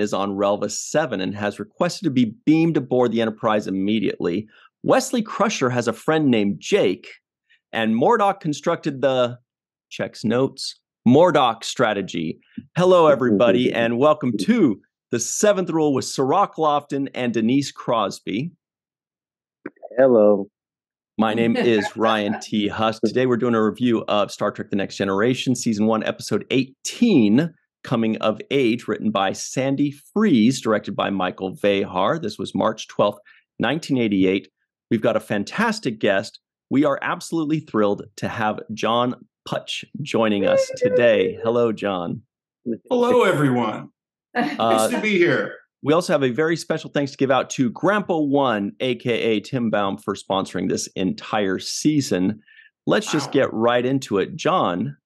Is on Relva 7 and has requested to be beamed aboard the Enterprise immediately. Wesley Crusher has a friend named Jake, and Mordock constructed the checks notes Mordock strategy. Hello, everybody, and welcome to the seventh rule with Cirroc Lofton and Denise Crosby. Hello. My name is Ryan T. Husk. Today we're doing a review of Star Trek The Next Generation, Season 1, Episode 18, Coming of Age, written by Sandy Fries, directed by Michael Vejar. This was March 12th, 1988. We've got a fantastic guest. We are absolutely thrilled to have John Putch joining us today. Hello, John. Hello, everyone. Uh, nice to be here. We also have a very special thanks to give out to Grandpa One, aka Tim Baum, for sponsoring this entire season. Let's just Wow. get right into it. John,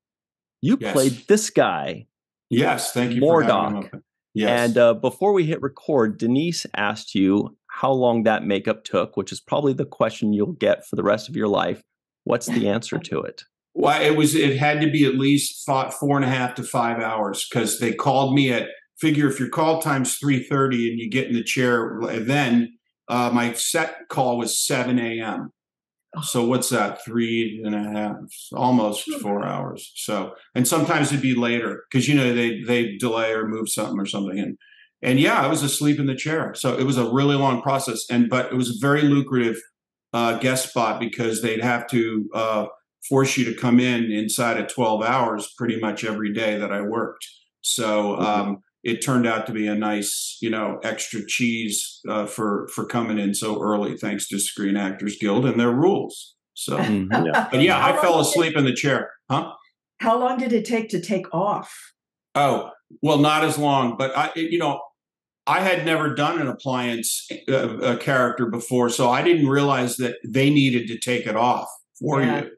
you Yes. played this guy. Yes, thank you for having me. Mordock. Yes. And uh, before we hit record, Denise asked you how long that makeup took, which is probably the question you'll get for the rest of your life. What's the answer to it? well, it was. It had to be at least four and a half to five hours because they called me at. Figure if your call time's three thirty and you get in the chair, then uh, my set call was seven a.m. So what's that? Three and a half, almost four hours. So and sometimes it'd be later because you know they they delay or move something or something and and yeah, I was asleep in the chair. So it was a really long process and but it was a very lucrative uh, guest spot because they'd have to uh, force you to come in inside of 12 hours pretty much every day that I worked. So um, it turned out to be a nice, you know, extra cheese uh, for for coming in so early, thanks to Screen Actors Guild and their rules. So, Mhm. but yeah, How I fell did it- asleep in the chair, huh? How long did it take to take off? Oh, well, not as long, but I, it- you know, I had never done an appliance uh, uh, character before, so I didn't realize that they needed to take it off for Yeah. you.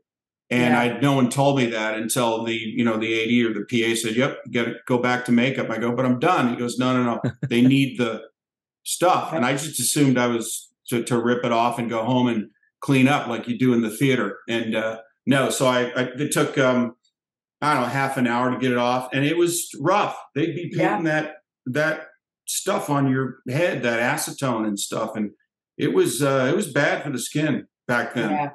And Yeah. I, no one told me that until the, you know, the AD or the PA said, "Yep, got to go back to makeup." I go, "But I'm done." He goes, "No, no, no, they need the stuff." And I just assumed I was to, to rip it off and go home and clean up like you do in the theater. And uh, no, so I, I it took um, I don't know half an hour to get it off, and it was rough. They'd be Yeah. painting that that stuff on your head, that acetone and stuff, and it was uh, it was bad for the skin back then. Yeah,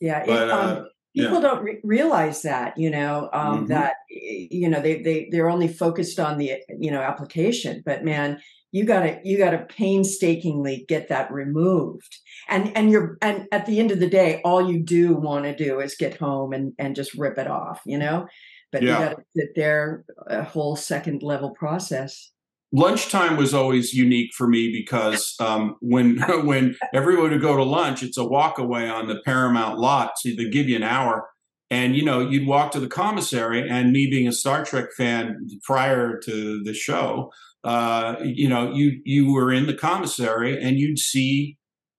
yeah. it, But uh, people don't re- realize that, you know, um, Mhm. that you know they they they're only focused on the you know application, but man, you gotta you gotta painstakingly get that removed, and and you're and at the end of the day, all you do want to do is get home and and just rip it off, you know. But Yeah. you gotta sit there a whole second level process. Lunchtime was always unique for me because um, when when everyone would go to lunch, it's a walk away on the Paramount lot. So they give you an hour, and you know you'd walk to the commissary. And me being a Star Trek fan prior to the show, uh, you know you you were in the commissary and you'd see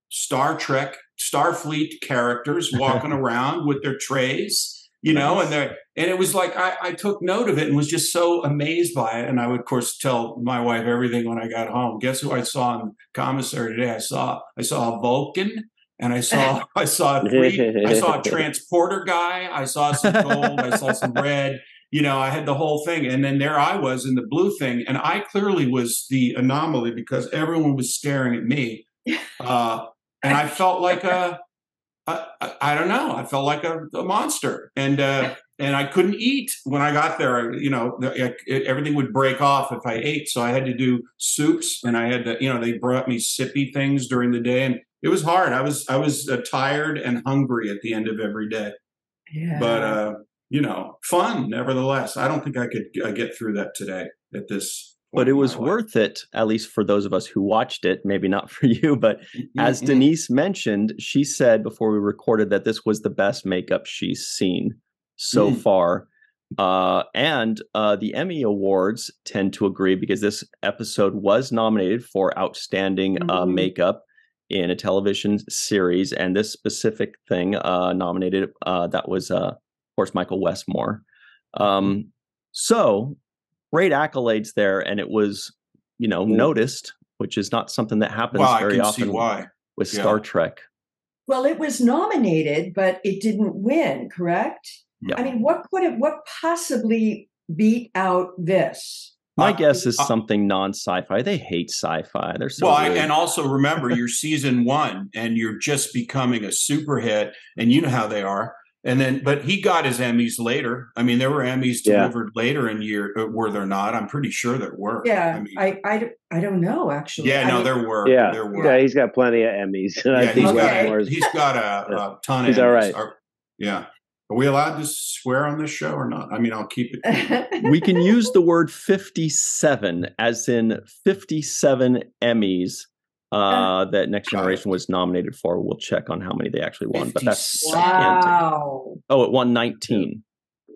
Star Trek, Starfleet characters walking around with their trays. You know, and they and it was like I, I took note of it and was just so amazed by it. And I would, of course, tell my wife everything when I got home. Guess who I saw in the commissary today? I saw I saw a Vulcan, and I saw I saw three. I saw a transporter guy. I saw some gold. I saw some red. You know, I had the whole thing, and then there I was in the blue thing, and I clearly was the anomaly because everyone was staring at me, uh, and I felt like a I, I, I don't know. I felt like a, a monster, and uh, and I couldn't eat when I got there. You know, it, everything would break off if I ate, so I had to do soups, and I had to, you know, they brought me sippy things during the day, and it was hard. I was I was uh, tired and hungry at the end of every day, Yeah. but uh, you know, fun nevertheless. I don't think I could uh, get through that today at this. But it was worth it, at least for those of us who watched it. Maybe not for you, but as Mhm. Denise mentioned, she said before we recorded that this was the best makeup she's seen so Mm. far. Uh, and uh, the Emmy Awards tend to agree because this episode was nominated for Outstanding uh, Mhm. Makeup in a television series. And this specific thing uh, nominated, uh, that was, uh, of course, Michael Westmore. Um, so great accolades there. And it was, you know, noticed, which is not something that happens well, I very can often see why. with Yeah. Star Trek. Well, it was nominated, but it didn't win, correct? Yeah. I mean, what could it, what possibly beat out this? My Uh, guess is uh, something non-sci-fi. They hate sci-fi. They're so well, I, and also remember you're season one and you're just becoming a super hit, and you know how they are. And then, but he got his Emmys later. I mean, there were Emmys Yeah. delivered later in year. uh, Were there not? I'm pretty sure there were. Yeah, I mean, I, I, I don't know actually. yeah, I no, mean, there were. Yeah, there were. yeah, he's got plenty of Emmys. Yeah, he's he got Okay. more. got, he's got a, a ton of. He's all Emmys. right. Are- yeah. Are we allowed to swear on this show or not? I mean, I'll keep it. we can use the word 57 as in 57 Emmys uh, that Next Generation was nominated for. We'll check on how many they actually won, but that's gigantic. wow, Oh, it won 19.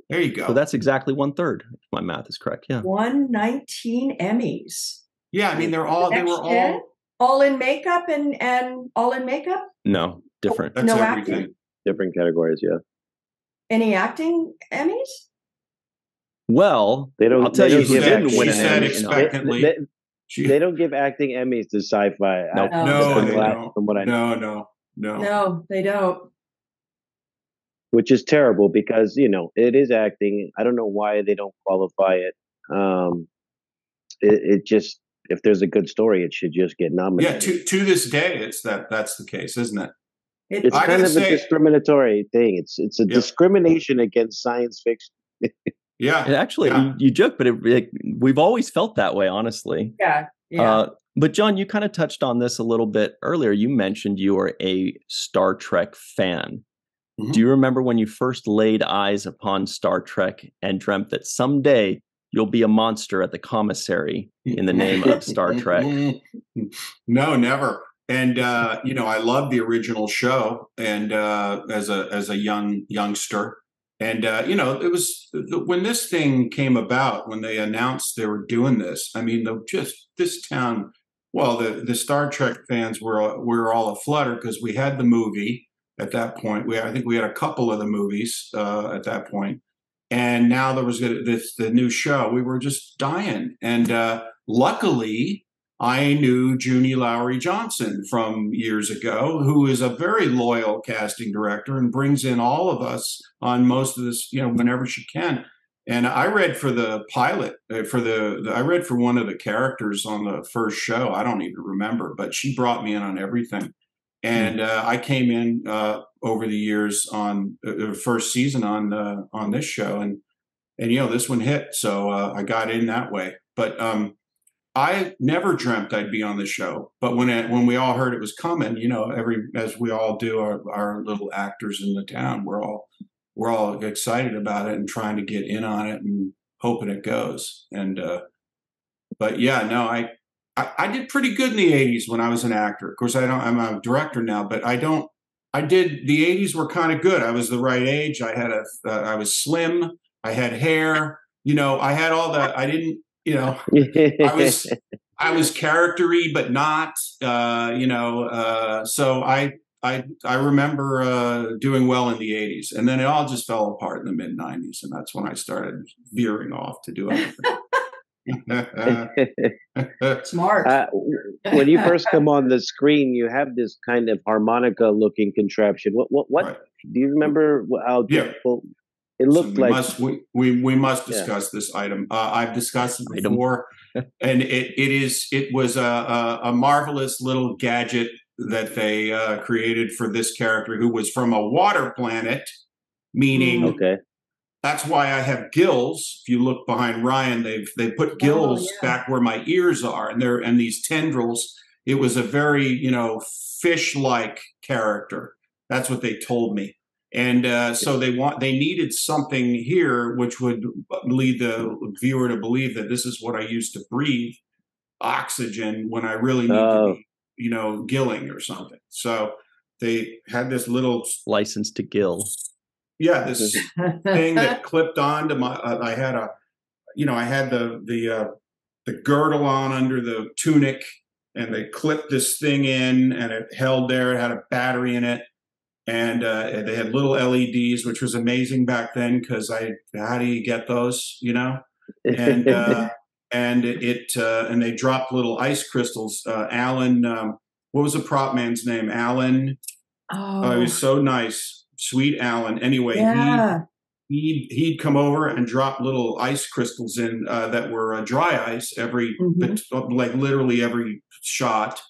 There you go. So that's exactly one third. If my math is correct. Yeah. one nineteen Emmys. yeah, I mean, they're all. They were gen? all. all in makeup and and all in makeup. No, different. That's No everything. acting? different categories. Yeah, Any acting Emmys? Well, they don't. I'll tell they you don't who give didn't acting win an Emmy. Emmys. you know. Expectantly. They, She- they don't give acting Emmys to sci-fi. No. I- No, from they don't. From what I know, no, no, no. No, they don't. which is terrible because you know it is acting. I don't know why they don't qualify it. Um, it, it just if there's a good story, it should just get nominated. Yeah, to to this day, it's that that's the case, isn't it? It, it's I kind of say- a discriminatory thing. It's it's a Yeah. discrimination against science fiction. Yeah, it actually, Yeah. you, you joke, but it, it, we've always felt that way, honestly. yeah, yeah. Uh, but John, you kind of touched on this a little bit earlier. You mentioned you are a Star Trek fan. Mhm. Do you remember when you first laid eyes upon Star Trek and dreamt that someday you'll be a monster at the commissary in the name of Star Trek? no, never. And uh, you know, I love the original show, and uh, as a as a young youngster, and uh, you know, it was when this thing came about when they announced they were doing this. I mean, the just this town. Well, the the Star Trek fans were were all aflutter because we had the movie at that point. We I think we had a couple of the movies uh, at that point, and now there was this the new show. We were just dying, and uh, luckily. I knew Junie Lowry Johnson from years ago, who is a very loyal casting director and brings in all of us on most of this, you know, whenever she can. And I read for the pilot, uh, for the, the I read for one of the characters on the first show. I don't even remember, but she brought me in on everything. And uh, I came in uh, over the years on uh, the first season on uh, on this show, and and you know this one hit, so uh, I got in that way. But um, I never dreamt I'd be on the show, but when it, when we all heard it was coming, you know, every as we all do, our, our little actors in the town, we're all we're all excited about it and trying to get in on it and hoping it goes. And uh, but yeah, no, I, I I did pretty good in the '80s when I was an actor. Of course, I don't. I'm a director now, but I don't. I did the '80s were kind of good. I was the right age. I had a. Uh, I was slim. I had hair. You know, I had all that. I didn't. You know, I was I was charactery, but not. Uh, you know, uh, so I I I remember uh, doing well in the '80s, and then it all just fell apart in the mid '90s, and that's when I started veering off to do everything. Smart. uh, when you first come on the screen, you have this kind of harmonica-looking contraption. What? What? What? Right. Do you remember wh- how? Yeah. difficult- It So we like must we, we we must Yeah. discuss this item. Uh, I've discussed it before, and it, it is it was a, a, a marvelous little gadget that they uh, created for this character who was from a water planet, meaning okay. that's why I have gills. If you look behind Ryan, they've they put gills yeah. back where my ears are, and they're and these tendrils. It was a very you know fish-like character. That's what they told me, and uh, so they want they needed something here which would lead the viewer to believe that this is what I used to breathe oxygen when I really need Oh. to be you know gilling or something. So they had this little License to Gill. yeah this thing that clipped onto my uh, i had a you know i had the the uh, the girdle on under the tunic and they clipped this thing in and it held there it had a battery in it and uh, they had little leds which was amazing back then because i how do you get those you know? And uh, and it, uh, and they dropped little ice crystals uh, alan um, what was the prop man's name? Alan? Oh, oh, he was so nice. Sweet alan. Anyway he yeah. he'd he'd come over and drop little ice crystals in uh, that were uh, dry ice every Mhm. like literally every shot.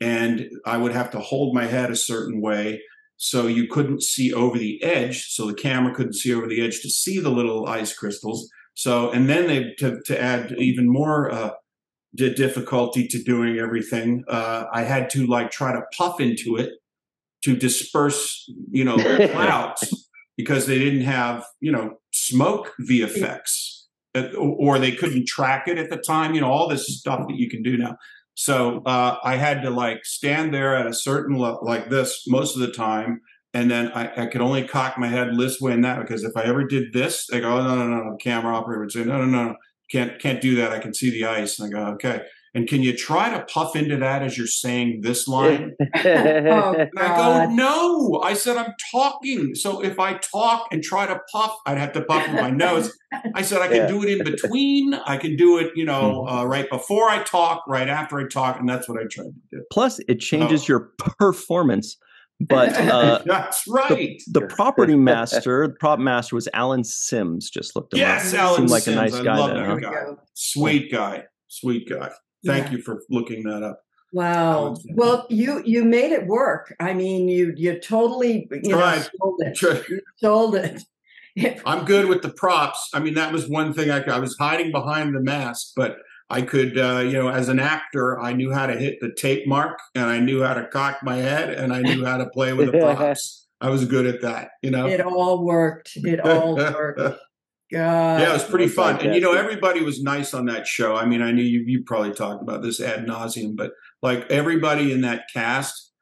And i would have to hold my head a certain way so you couldn't see over the edge so the camera couldn't see over the edge to see the little ice crystals. So and then they to, to add even more uh, di- difficulty to doing everything uh, i had to like try to puff into it to disperse you know clouds because they didn't have you know smoke VFX uh, or they couldn't track it at the time you know all this stuff that you can do now so uh, I had to like stand there at a certain level like this most of the time and then I, I could only cock my head this way and that because if I ever did this they go oh, no no no no camera operator would say no no no no can't can't do that. I can see the ice. And I go okay and can you try to puff into that as you're saying this line Oh, and I go, no. I said, I'm talking. So if I talk and try to puff, I'd have to puff with my nose. I said, I can Yeah. do it in between. I can do it, you know, uh, right before I talk, right after I talk. And that's what I tried to do. Plus, it changes Oh. your performance. But uh, that's right. the property master, the prop master was Alan Sims. Just looked him yes, up. Alan Seemed like Sims. a nice I guy. love then, that huh? Guy. Sweet guy. Sweet guy. Thank Yeah. you for looking that up. Wow. Well, you you made it work. I mean, you you totally you know sold it. You sold it. I'm good with the props. I mean, that was one thing I, I was hiding behind the mask, but I could, uh, you know, as an actor, I knew how to hit the tape mark and I knew how to cock my head and I knew how to play with the props. I was good at that, you know. It all worked. It all worked. God. yeah, it was pretty fun. And you know, everybody was nice on that show. I mean, I knew you you probably talked about this ad nauseum, but like everybody in that cast,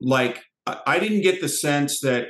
like I, I didn't get the sense that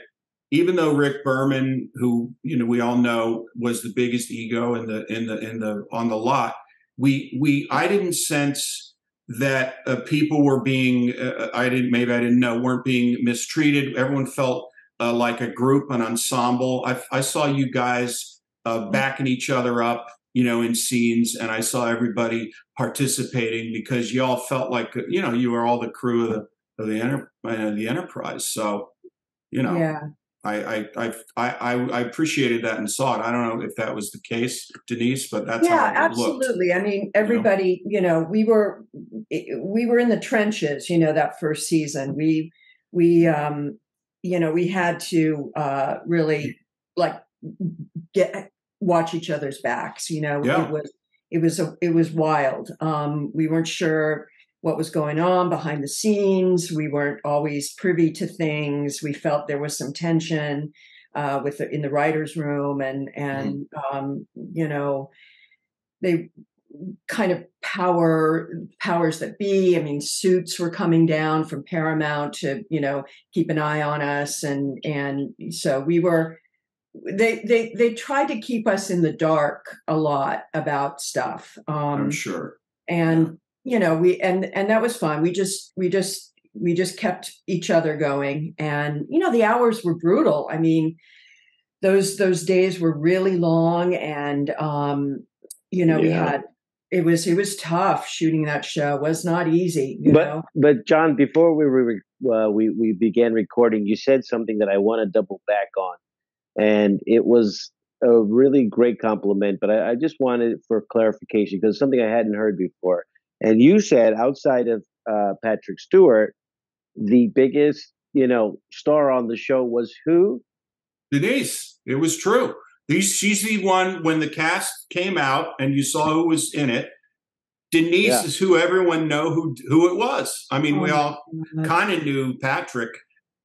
even though Rick Berman, who you know we all know was the biggest ego in the in the in the on the lot, we we I didn't sense that uh, people were being uh, I didn't maybe I didn't know weren't being mistreated. Everyone felt uh, like a group, an ensemble. I, I saw you guys uh, backing each other up, you know, in scenes, and I saw everybody participating because you all felt like you know you were all the crew of the of the enter, uh, the enterprise. So, you know, Yeah. I, I I I I appreciated that and saw it. I don't know if that was the case, Denise, but that's yeah, how it looked. absolutely. I mean, everybody, you know, we were we were in the trenches, you know, that first season. We we um you know, we had to uh really like get watch each other's backs, you know. Yeah. It was it was a, it was wild. Um we weren't sure what was going on behind the scenes. We weren't always privy to things. We felt there was some tension uh, with the, in the writers' room, and and um, you know, they kind of power powers that be. I mean, suits were coming down from Paramount to you know keep an eye on us, and and so we were. They they they tried to keep us in the dark a lot about stuff. Um, I'm sure. and you know we and and that was fun. We just we just we just kept each other going and you know the hours were brutal. I mean those those days were really long and um you know we had it was it was tough shooting that show. It was not easy you but know? but John, before we were uh, we we began recording, you said something that I want to double back on, and it was a really great compliment. But I, I just wanted for clarification because something I hadn't heard before. And you said outside of uh, Patrick Stewart, the biggest you know star on the show was who? Denise, it was true. These, she's the one when the cast came out and you saw who was in it. Denise Yeah. is who everyone know who who it was. I mean, we Oh, all kind of knew Patrick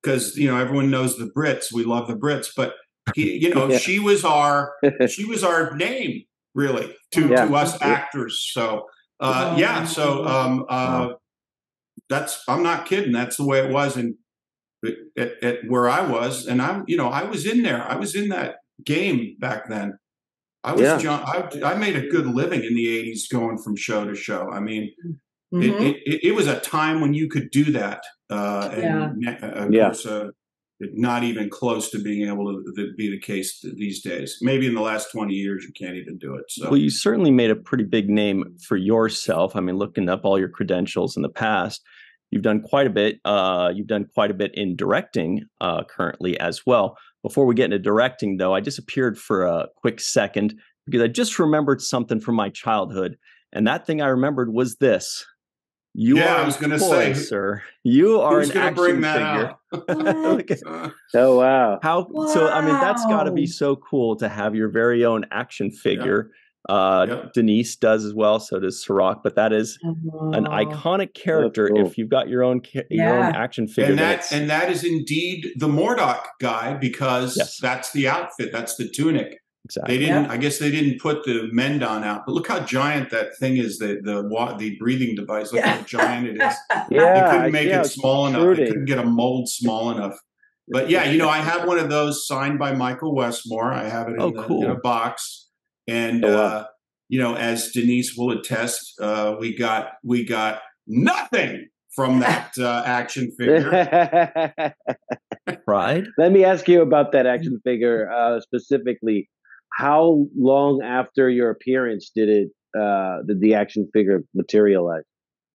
because you know everyone knows the Brits. We love the Brits, but he, you know, Yeah. she was our she was our name really to Yeah. to us actors. So uh, Oh, yeah, so um, uh, that's I'm not kidding. That's the way it was, and at, at where I was, and I'm you know I was in there. I was in that game back then. I was Yeah. John. I, I made a good living in the '80s, going from show to show. I mean, it, Mhm. it, it, it was a time when you could do that, uh, and Yeah. ne- uh, of Yeah. course, uh, not even close to being able to, be the case these days. Maybe in the last twenty years, you can't even do it. So Well, you certainly made a pretty big name for yourself. I mean, looking up all your credentials in the past, you've done quite a bit. Uh, you've done quite a bit in directing uh, currently as well. Before we get into directing, though, I disappeared for a quick second because I just remembered something from my childhood. And that thing I remembered was this. You Yeah, are I was gonna say, sir. You are an going to action bring that figure. out? Look Uh, oh wow. How so? I mean, that's got to be so cool to have your very own action figure. Uh, Yep. Denise does as well. So does Cirroc. But that is an Oh. iconic character. cool. If you've got your own ca- your own action figure, and that and that is indeed the Mordock guy because Yes. that's the outfit, that's the tunic. Exactly. They didn't. I guess they didn't put the Mendon out, but look how giant that thing is. The the the breathing device. Look Yeah. how giant it is. Yeah, they couldn't make yeah, it small enough. They couldn't get a mold small enough. But yeah, you know, I have one of those signed by Michael Westmore. I have it in, Oh, the, cool. in a box, and Oh, wow. uh, you know, as Denise will attest, uh, we got we got nothing from that uh, action figure. Pride. Let me ask you about that action figure uh, specifically. How long after your appearance did it uh, did the action figure materialize?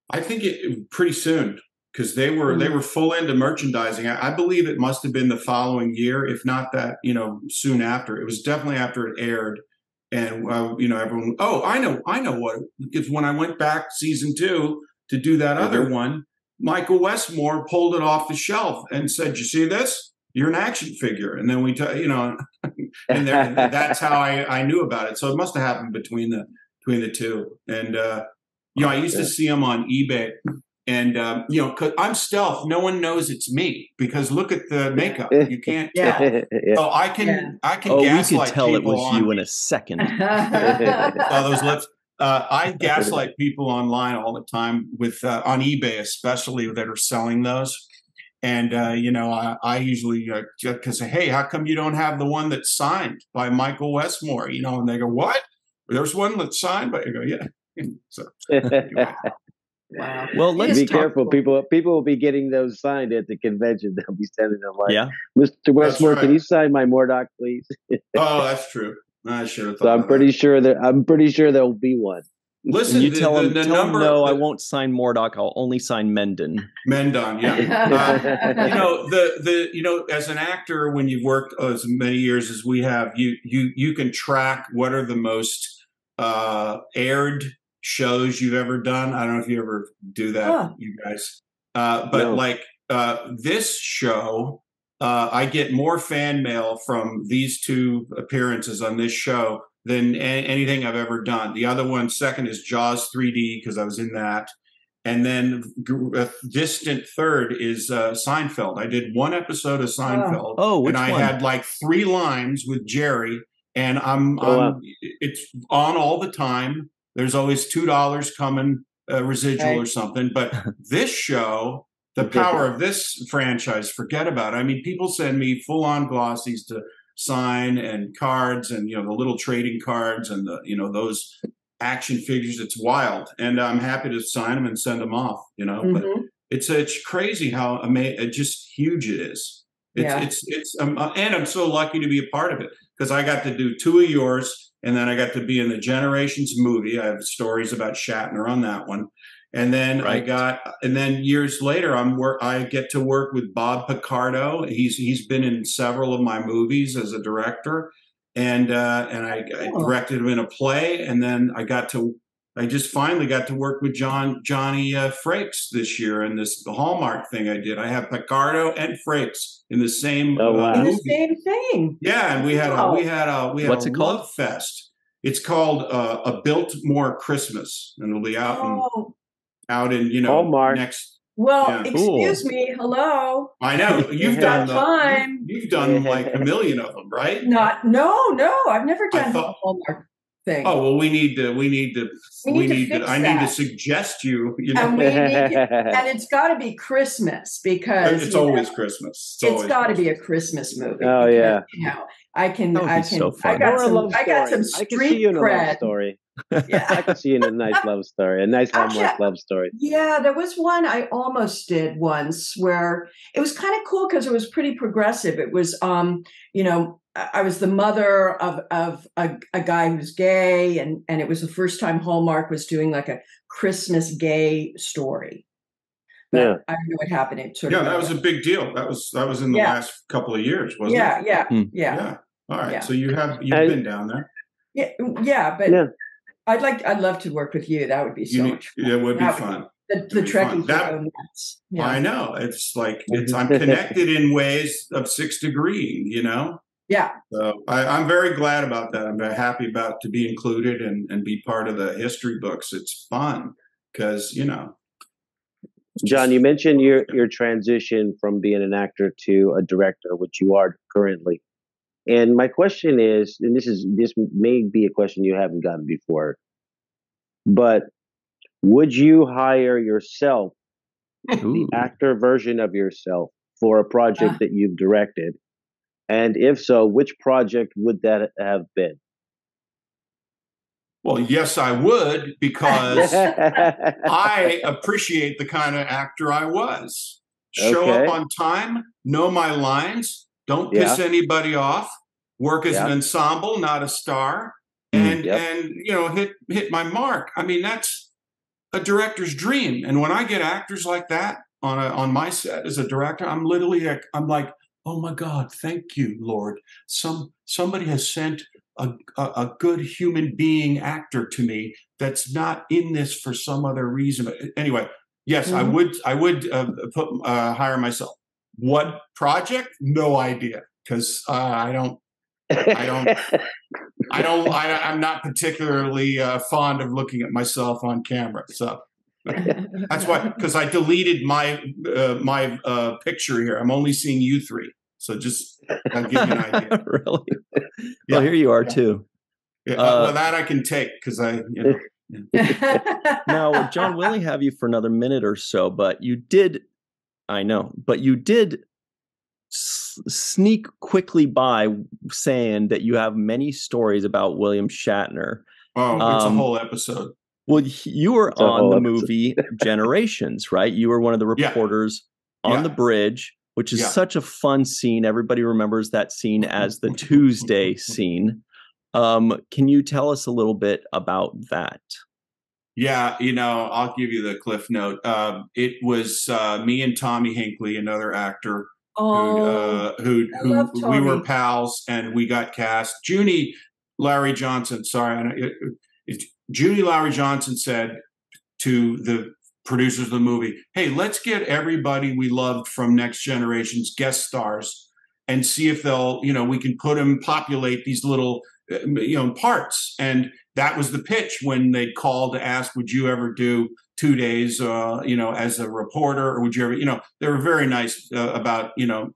I think it pretty soon because they were they were full into merchandising. I, I believe it must have been the following year, if not that, you know, soon after. It was definitely after it aired, and uh, you know, everyone. Oh, I know, I know what. Because when I went back season two to do that other one, Michael Westmore pulled it off the shelf and said, "You see this? You're an action figure." And then we, t- you know, and there, that's how I, I knew about it. So it must have happened between the between the two. And uh, you know, I used to see them on eBay, and um, you know, cause I'm stealth. No one knows it's me because look at the makeup. You can't tell. Yeah. So I can Yeah. I can Oh, we could tell it was on, you in a second. oh, those lips. Uh, I gaslight people online all the time with uh, on eBay, especially that are selling those. And uh, you know, I, I usually because hey, how come you don't have the one that's signed by Michael Westmore? You know, and they go, what? There's one that's signed, but you go, yeah. So wow. Well, let's be talk. careful. People people will be getting those signed at the convention. They'll be sending them like, Yeah. Mr. Westmore, can you sign my Mordock, please? oh, that's true. I should have thought. so I'm pretty that. sure that I'm pretty sure there'll be one. Listen, And you the, tell the, him, the tell him number. no, I won't sign Mordock. I'll only sign Mendon. Mendon, yeah. Uh, you know the the you know as an actor when you've worked as many years as we have you you you can track what are the most uh aired shows you've ever done i don't know if you ever do that Huh. you guys uh but No. like uh this show uh i get more fan mail from these two appearances on this show than a- anything i've ever done the other one second is jaws 3d because i was in that and then g- a distant third is uh, Seinfeld. I did one episode of Seinfeld, Oh, which and I one? had like three lines with Jerry, and I'm, Oh. I'm it's on all the time. There's always two dollars coming uh, residual or something. But this show, the power of this franchise, forget about it. I mean, people send me full on glossies to sign and cards, and you know the little trading cards and the you know those action figures. It's wild, and I'm happy to sign them and send them off. You know, but Mhm. it's it's crazy how ama- just huge it is. It's Yeah. it's it's um, uh, and I'm so lucky to be a part of it because I got to do two of yours, and then I got to be in the Generations movie. I have stories about Shatner on that one, and then I got and then years later I'm work I get to work with Bob Picardo. He's he's been in several of my movies as a director, and uh, and I, I directed him in a play, and then I got to I just finally got to work with John Johnny uh, Frakes this year in this Hallmark thing I did. I have Picardo and Frakes in the same Oh, wow. uh, In the same thing. Yeah, and we had a we had a we had What's a it called? fest. It's called uh, a Biltmore Christmas, and it'll be out in Oh, out in you know Hallmark. next. well, Yeah. excuse me. Hello. I know you've done the, time. you've done like a million of them, right? Not. No. No. I've never I done the thought- Hallmark thing. Oh well, we need to we need to We need to fix I need to suggest you. You know, and we need to, and it's got to be Christmas because it's you know, always Christmas. it's always got to be a Christmas. Christmas movie. Oh, because, yeah. You know, I can. I can. so I got some. I got story. some I can street see you in a love cred. story. I Yeah. can see you in a nice love story, a nice Actually, Hallmark love story. Yeah, there was one I almost did once where it was kind of cool because it was pretty progressive. It was, um, you know, I I was the mother of of a, a guy who's gay, and and it was the first time Hallmark was doing like a Christmas gay story. but Yeah. I don't know what happened. It sort Yeah, of that was a big deal. That was that was in the Yeah. last couple of years, wasn't yeah, it? yeah, Hmm. yeah, Yeah. All right. Yeah. So you have you've And- been down there. yeah, yeah. But Yeah. I'd like, I'd love to work with you. That would be so You need, much. Fun. it would be That fun. The, the be fun. Trekkies That- would go nuts. Yeah. I know. It's like it's I'm mm-hmm. connected in ways of six degree, you know? yeah, So I, I'm very glad about that. I'm very happy about to be included and, and be part of the history books. It's fun because, you know. John, you mentioned your your transition from being an actor to a director, which you are currently. And my question is, and this is this may be a question you haven't gotten before, but would you hire yourself, Ooh. the actor version of yourself, for a project Ah. that you've directed? And if so, which project would that have been? Well, yes, I would because I appreciate the kind of actor I was. Show Okay. up on time, know my lines, don't piss anybody off, work as an ensemble, not a star, Mm, and yep. and you know hit hit my mark. I mean that's a director's dream. And when I get actors like that on a, on my set as a director, I'm literally I'm like, oh my God, thank you, Lord. Some somebody has sent a, a, a good human being actor to me that's not in this for some other reason. But Anyway, yes, I Mhm. would I would uh, put uh, hire myself. What project? No idea because uh, I don't I don't- I don't I, I'm not particularly uh, fond of looking at myself on camera. So that's why because I deleted my uh, my uh, picture here. I'm only seeing you three. So just I'll give you an idea. really? Yeah. Well, here you are Yeah. too. Yeah, Uh, well, that I can take because I, you know, Now, John, we only have you for another minute or so, but you did, I know, but you did s- sneak quickly by saying that you have many stories about William Shatner. oh, it's Um, a whole episode. Well, you were It's on the movie Generations, right? You were one of the Yeah. reporters on Yeah. the bridge, which is Yeah. such a fun scene. Everybody remembers that scene as the Tuesday scene. Um, can you tell us a little bit about that? Yeah, you know, I'll give you the cliff note. Um, it was uh, me and Tommy Hinkley, another actor, who oh, uh, who who we were pals, and we got cast. Junie Larry Johnson, sorry, I it, it, Junie Larry Johnson said to the producers of the movie, "Hey, let's get everybody we loved from Next Generation's guest stars, and see if they'll, you know, we can put them populate these little, you know, parts." And that was the pitch when they called to ask, "Would you ever do?" two days uh you know as a reporter or would you ever you know they were very nice uh, about you know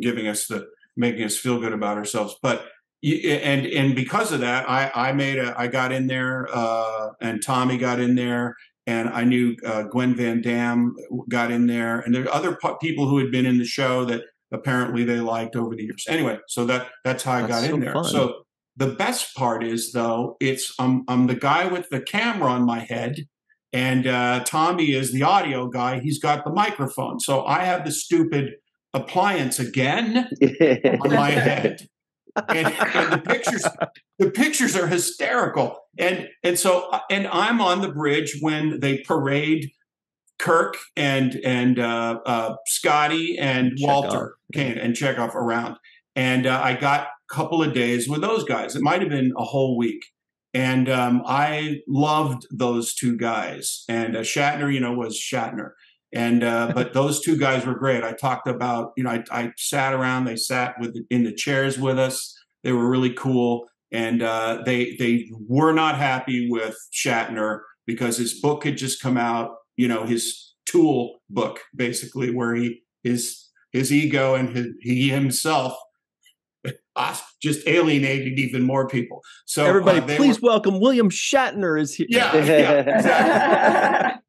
giving us the making us feel good about ourselves but and and because of that i i made a i got in there uh and tommy got in there and i knew uh, gwen van dam got in there and there are other people who had been in the show that apparently they liked over the years anyway so that that's how i That's got so in there fun. so the best part is though it's i'm i'm the guy with the camera on my head and uh, Tommy is the audio guy. He's got the microphone. So I have the stupid appliance again on my head. And, and the pictures, the pictures are hysterical. And and so and I'm on the bridge when they parade Kirk and and uh, uh, Scotty and Chekov. Walter Koenig and Chekov around. And uh, I got couple of days with those guys. It might have been a whole week. And um, I loved those two guys. And uh, Shatner, you know, was Shatner. And uh, but those two guys were great. I talked about, you know, I, I sat around. They sat with in the chairs with us. They were really cool, and uh, they they were not happy with Shatner because his book had just come out. You know, his Tool book, basically, where he his his ego and his, he himself uh, just alienated even more people. So uh, Everybody, they please were- welcome William Shatner is here. yeah, yeah, exactly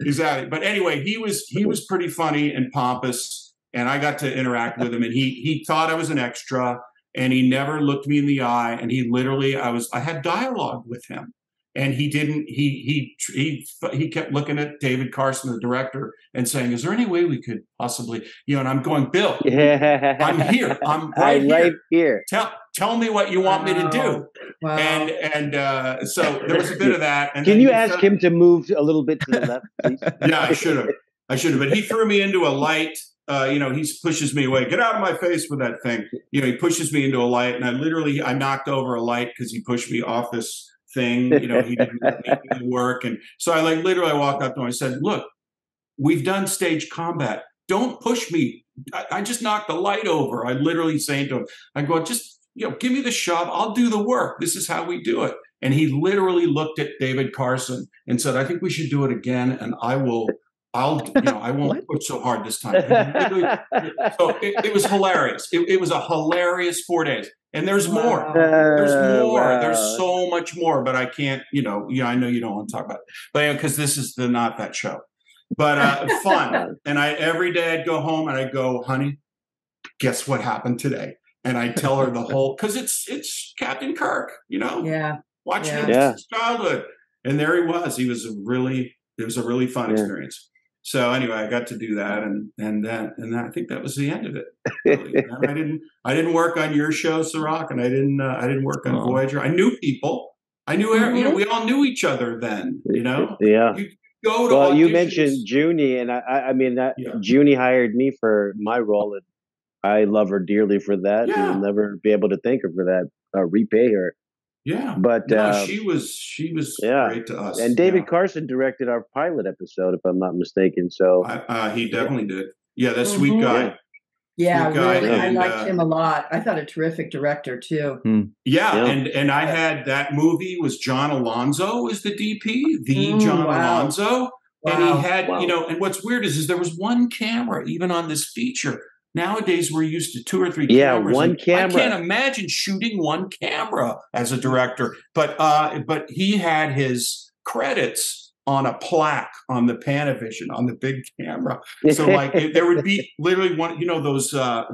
exactly. But anyway, he was he was pretty funny and pompous, and I got to interact with him. And he he thought I was an extra, and he never looked me in the eye. And he literally, I was I had dialogue with him, and he didn't. He he he he kept looking at David Carson, the director, and saying, "Is there any way we could possibly, you know?" And I'm going, Bill, I'm here. I'm right I'm here. right here. Tell tell me what you want me to do. Wow. And and uh, so there was a bit of that. And Can you he ask said- him to move a little bit to the left, please? yeah, I should have. I should have. But he threw me into a light. Uh, you know, he pushes me away. Get out of my face with that thing. You know, he pushes me into a light, and I literally I knocked over a light because he pushed me off this thing. You know, he didn't make work, and so I like literally I walked up to him. I said, "Look, we've done stage combat. Don't push me. I, I just knocked the light over." I literally saying to him, "I go, just you know, give me the shove. I'll do the work. This is how we do it." And he literally looked at David Carson and said, "I think we should do it again, and I will." I'll, you know, I won't push so hard this time. so it, it was hilarious. It, it, was a hilarious four days, and there's wow. more. There's more. Wow. There's so much more, but I can't. You know, yeah, I know you don't want to talk about it, but because this is the not that show, but uh, fun. and I every day I'd go home and I'd go, honey, guess what happened today? And I tell her the whole because it's it's Captain Kirk, you know. Yeah. Watching yeah. him yeah. childhood, and there he was. He was a really it was a really fun yeah. experience so anyway, I got to do that, and and then and I think that was the end of it. Really. I didn't I didn't work on your show, Cirroc, and I didn't uh, I didn't work on oh. Voyager. I knew people. I knew mm-hmm. you know mm-hmm. we all knew each other then. You know, yeah. You go to well, auditions. you mentioned Junie, and I I mean that yeah. Junie hired me for my role, and I love her dearly for that. Yeah. You'll never be able to thank her for that. Uh, repay her. Yeah, but no, uh, she was she was yeah. great to us. And David yeah. Carson directed our pilot episode, if I'm not mistaken. So I, uh, he definitely did. Yeah, that sweet mm-hmm. guy. Yeah, guy. really, and, I liked uh, him a lot. I thought a terrific director too. Hmm. Yeah, yeah, and and I had that movie was John Alonzo is the DP, the mm, John wow. Alonzo, wow. and he had wow. you know. And what's weird is is there was one camera even on this feature Nowadays, we're used to two or three yeah, cameras. one camera. I can't imagine shooting one camera as a director. But uh, but he had his credits on a plaque on the Panavision on the big camera. So like there would be literally one, you know, those uh,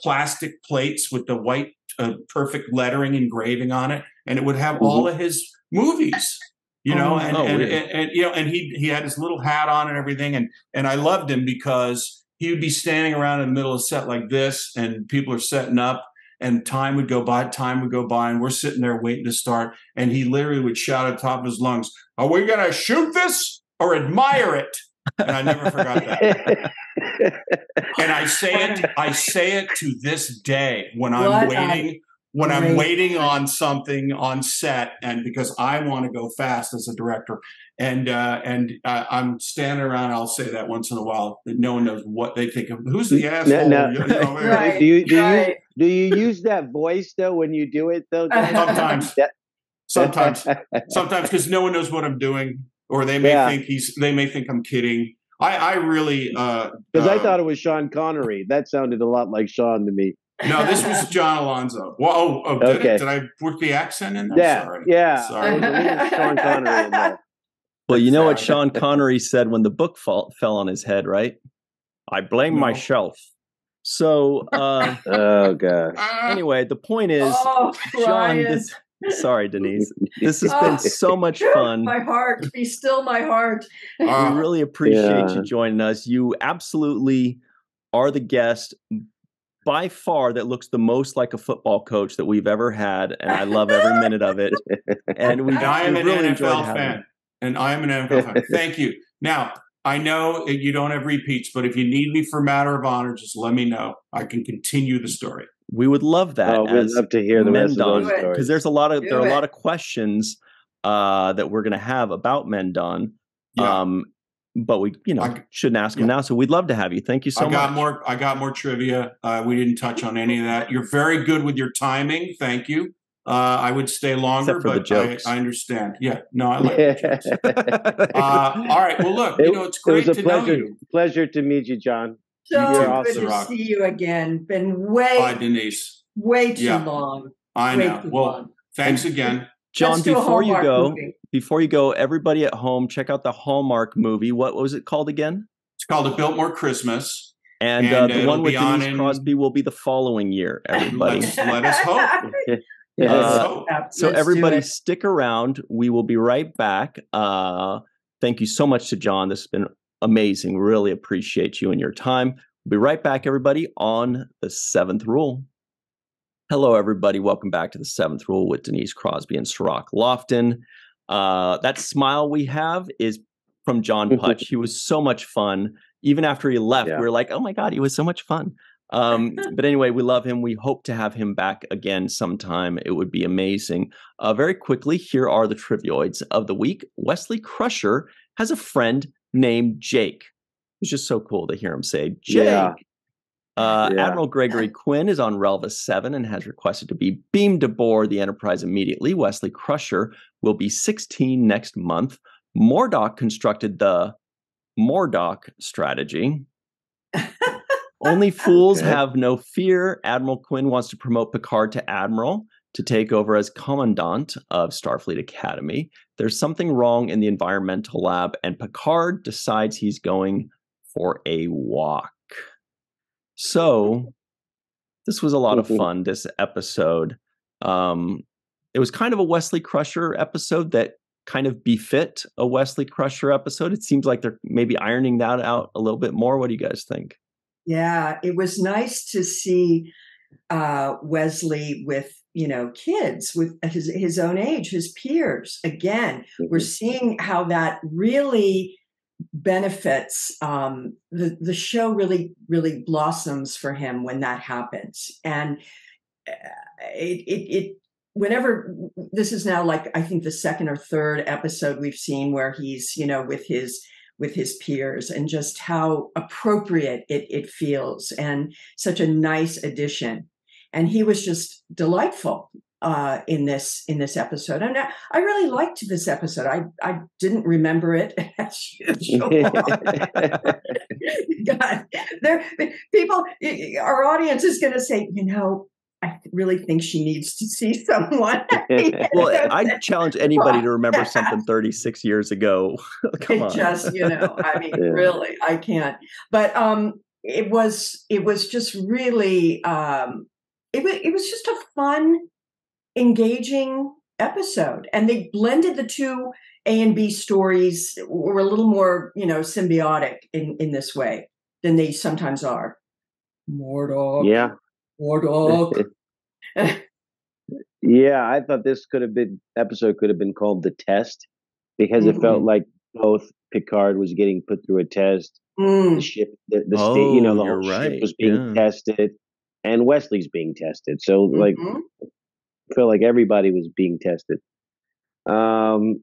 plastic plates with the white uh, perfect lettering engraving on it, and it would have mm-hmm. all of his movies you know, oh, and, oh, and, and, and, you know, and he he had his little hat on and everything, and and I loved him because he would be standing around in the middle of a set like this, and people are setting up, and time would go by, time would go by, and we're sitting there waiting to start. And he literally would shout at the top of his lungs, Are we going to shoot this or admire it? And I never forgot that. and I say it, I say it to this day when I'm what waiting when I'm waiting on something on set, and because I want to go fast as a director, and uh, and uh, I'm standing around, I'll say that once in a while. No one knows what they think of. Who's the asshole? No, no. You know, right, do you do right. you do you use that voice though when you do it though? Sometimes, sometimes, sometimes because no one knows what I'm doing, or they may yeah. think he's they may think I'm kidding. I I really because uh, I uh, thought it was Sean Connery. That sounded a lot like Sean to me. No, this was John Alonzo. Well, oh, oh did, okay. did I put the accent in there? Yeah, Sorry. yeah. Sorry. Sean Connery in there. Well, you know what Sean Connery said when the book fall, fell on his head, right? I blame no. myself. So, uh, oh god. Anyway, the point is, oh, Sean. This, sorry, Denise. This has been so much fun. My heart, be still my heart. we really appreciate yeah. you joining us. You absolutely are the guest by far that looks the most like a football coach that we've ever had, and I love every minute of it. And we, and I am an really NFL fan, and I am an NFL fan. Thank you. Now I know you don't have repeats, but if you need me for matter of honor, just let me know. I can continue the story. We would love that. Oh, we'd love to hear the rest of those stories because there's a lot of Do there are it. a lot of questions uh, that we're going to have about Mendon. Yeah. Um, but we you know I, shouldn't ask yeah. now. So we'd love to have you. Thank you so much. I got much. more. I got more trivia. Uh, we didn't touch on any of that. You're very good with your timing. Thank you. Uh, I would stay longer, but I, I, understand. Yeah, no, I like uh, all right. Well, look, you know, it's great it was a to pleasure, know you. Pleasure to meet you, John. So You're good awesome. to see you again. Been way, Bye, Denise. Way too yeah. long. I know. Well, long. thanks again. John, before you go, movie. before you go, everybody at home, check out the Hallmark movie. What was it called again? It's called A Biltmore Christmas. And, and uh, the one with Denise in... Crosby will be the following year, everybody. Let's, let us hope. Uh, so everybody stick around. We will be right back. Uh, thank you so much to John. This has been amazing. Really appreciate you and your time. We'll be right back, everybody, on the seventh rule. Hello, everybody. Welcome back to the seventh rule with Denise Crosby and Cirroc Lofton. Uh, that smile we have is from John Putch. he was so much fun. even after he left, Yeah. we were like, oh my God, he was so much fun. Um, but anyway, we love him. We hope to have him back again sometime. It would be amazing. Uh, very quickly, here are the trivioids of the week. Wesley Crusher has a friend named Jake. It's just so cool to hear him say Jake. Yeah. Uh, Yeah. Admiral Gregory Quinn is on Relva 7 and has requested to be beamed aboard the Enterprise immediately. Wesley Crusher will be 16 next month. Mordock constructed the Mordock strategy. Only fools Okay. have no fear. Admiral Quinn wants to promote Picard to Admiral to take over as Commandant of Starfleet Academy. There's something wrong in the environmental lab, and Picard decides he's going for a walk. So, this was a lot of Mhm. fun, this episode. Um, it was kind of a Wesley Crusher episode that kind of befit a Wesley Crusher episode. It seems like they're maybe ironing that out a little bit more. What do you guys think? Yeah, it was nice to see uh, Wesley with you know kids with his his own age, his peers. Again, we're Mhm. seeing how that really benefits um, the the show. Really, really blossoms for him when that happens, and uh, it it. it Whenever this is now like I think the second or third episode we've seen where he's you know with his with his peers and just how appropriate it, it feels and such a nice addition and he was just delightful uh, in this in this episode and I, I really liked this episode i i didn't remember it as usual God, there people our audience is going to say you know I really think she needs to see someone. Well, I challenge anybody to remember something 36 years ago. Come it on. just you know i mean Yeah. really i can't but um it was it was just really um it, wa- it was just a fun engaging episode and they blended the two a and b stories were a little more you know symbiotic in in this way than they sometimes are Mordock, yeah. Mordock. yeah, I thought this could have been episode could have been called the test because it felt Mhm. like both Picard was getting put through a test. The Mm, ship, the, the state, you know, the Oh, whole you're ship right, was being yeah. tested, and Wesley's being tested. So, like, mhm. I felt like everybody was being tested. Um,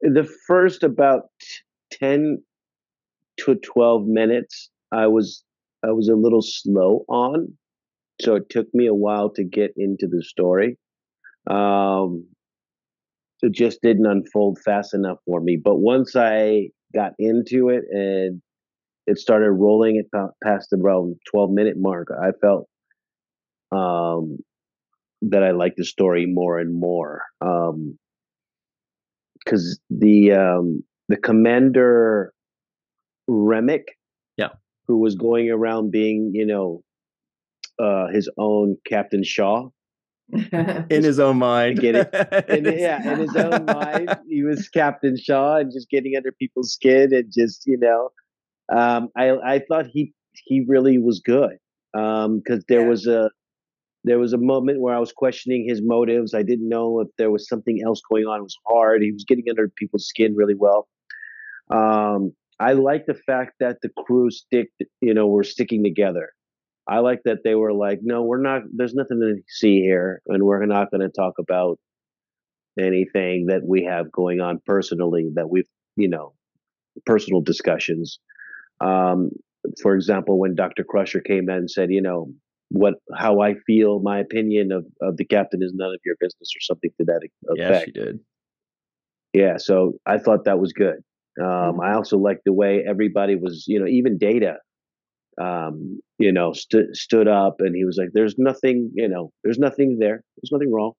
the first about t- ten to twelve minutes, I was I was a little slow on, so it took me a while to get into the story. Um, it just didn't unfold fast enough for me. But once I got into it and it started rolling it past the around twelve minute mark, I felt um, that I like the story more and more. Um, because the um, the commander Remmick, Yeah. who was going around being, you know, uh, his own Captain Shaw. in his own mind. get it. And yeah, in his own mind, he was Captain Shaw and just getting under people's skin and just, you know, um, I I thought he he really was good because there Yeah. was a there was a moment where I was questioning his motives. I didn't know if there was something else going on. It was hard. He was getting under people's skin really well. Um, I like the fact that the crew stick, you know, were sticking together. I like that they were like, no, we're not. There's nothing to see here, and we're not going to talk about anything that we have going on personally. That we've, you know, personal discussions. Um, for example, when Dr. Crusher came in and said, you know, what how I feel, my opinion of, of the captain is none of your business, or something to that effect. yeah, effect. she did. Yeah, so I thought that was good. Um, Mhm. I also liked the way everybody was, you know, even Data, um, you know, stood stood up and he was like, "There's nothing, you know, there's nothing there. There's nothing wrong."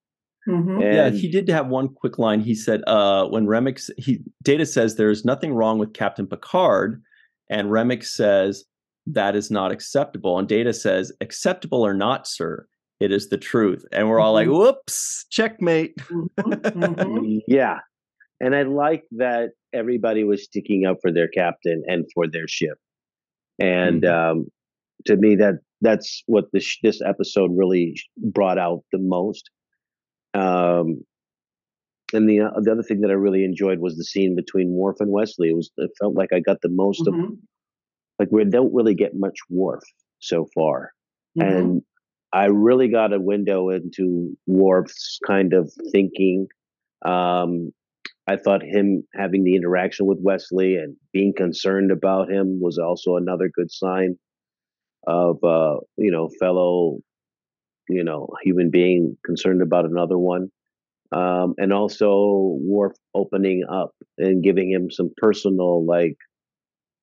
Mhm. yeah, he did have one quick line. He said, uh, when Remmick, he Data says there's nothing wrong with Captain Picard, and Remmick says that is not acceptable. And Data says, acceptable or not, sir, it is the truth. And we're all like, Mhm. whoops, checkmate. Mhm. Mhm. yeah, and I like that everybody was sticking up for their captain and for their ship. And um, to me, that that's what this this episode really brought out the most. Um, and the uh, the other thing that I really enjoyed was the scene between Worf and Wesley. It was it felt like I got the most of like we don't really get much Worf so far, Mhm. and I really got a window into Worf's kind of thinking. Um, I thought him having the interaction with Wesley and being concerned about him was also another good sign of uh, you know fellow you know human being concerned about another one um, and also Worf opening up and giving him some personal like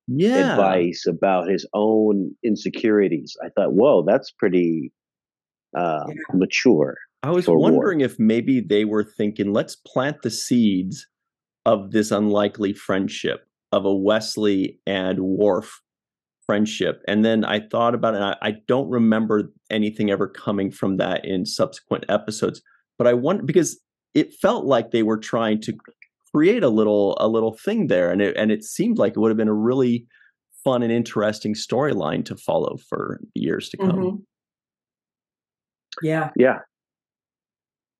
Yeah. advice about his own insecurities. I thought, whoa, that's pretty uh, Yeah. mature. I was for war. wondering if maybe they were thinking, let's plant the seeds of this unlikely friendship of a Wesley and Worf friendship. And then I thought about it, and I, I don't remember anything ever coming from that in subsequent episodes. But I wonder because it felt like they were trying to create a little a little thing there, and it and it seemed like it would have been a really fun and interesting storyline to follow for years to come. Mhm. Yeah, Yeah.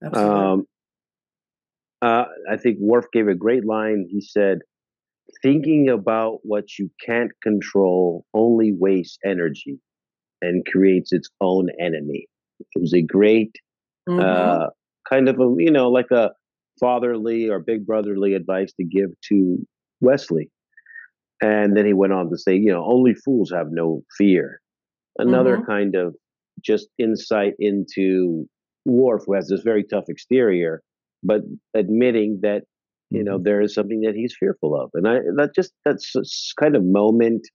absolutely. Um, uh, I think Worf gave a great line. He said, Thinking about what you can't control only wastes energy and creates its own enemy. It was a great Mhm. uh, kind of a you know like a fatherly or big brotherly advice to give to Wesley. And then he went on to say, you know, only fools have no fear. Another Mhm. kind of just insight into Worf, who has this very tough exterior, but admitting that you know there is something that he's fearful of, and I that just that's kind of moment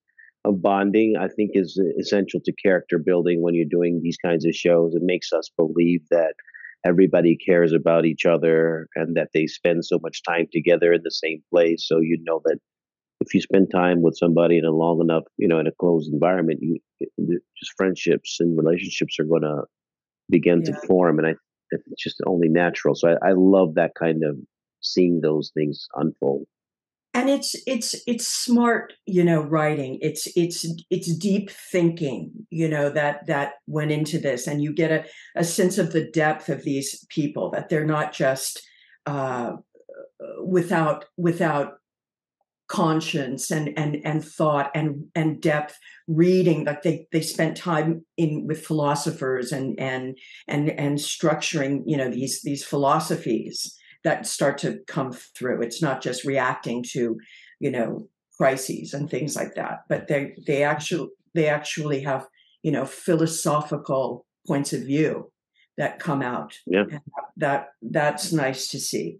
of bonding. I think is essential to character building when you're doing these kinds of shows. It makes us believe that everybody cares about each other and that they spend so much time together in the same place. So you know that if you spend time with somebody in a long enough, you know, in a closed environment, you just friendships and relationships are going to begin Yeah. to form, and I it's just only natural. So I, I love that kind of seeing those things unfold. And it's it's it's smart you know writing. It's it's it's deep thinking you know that that went into this. And you get a, a sense of the depth of these people that they're not just uh, without without conscience and and and thought and and depth reading. Like they they spent time in with philosophers and and and and structuring you know these these philosophies that start to come through it's not just reacting to you know crises and things like that but they they actually they actually have you know philosophical points of view that come out Yeah. and that that's nice to see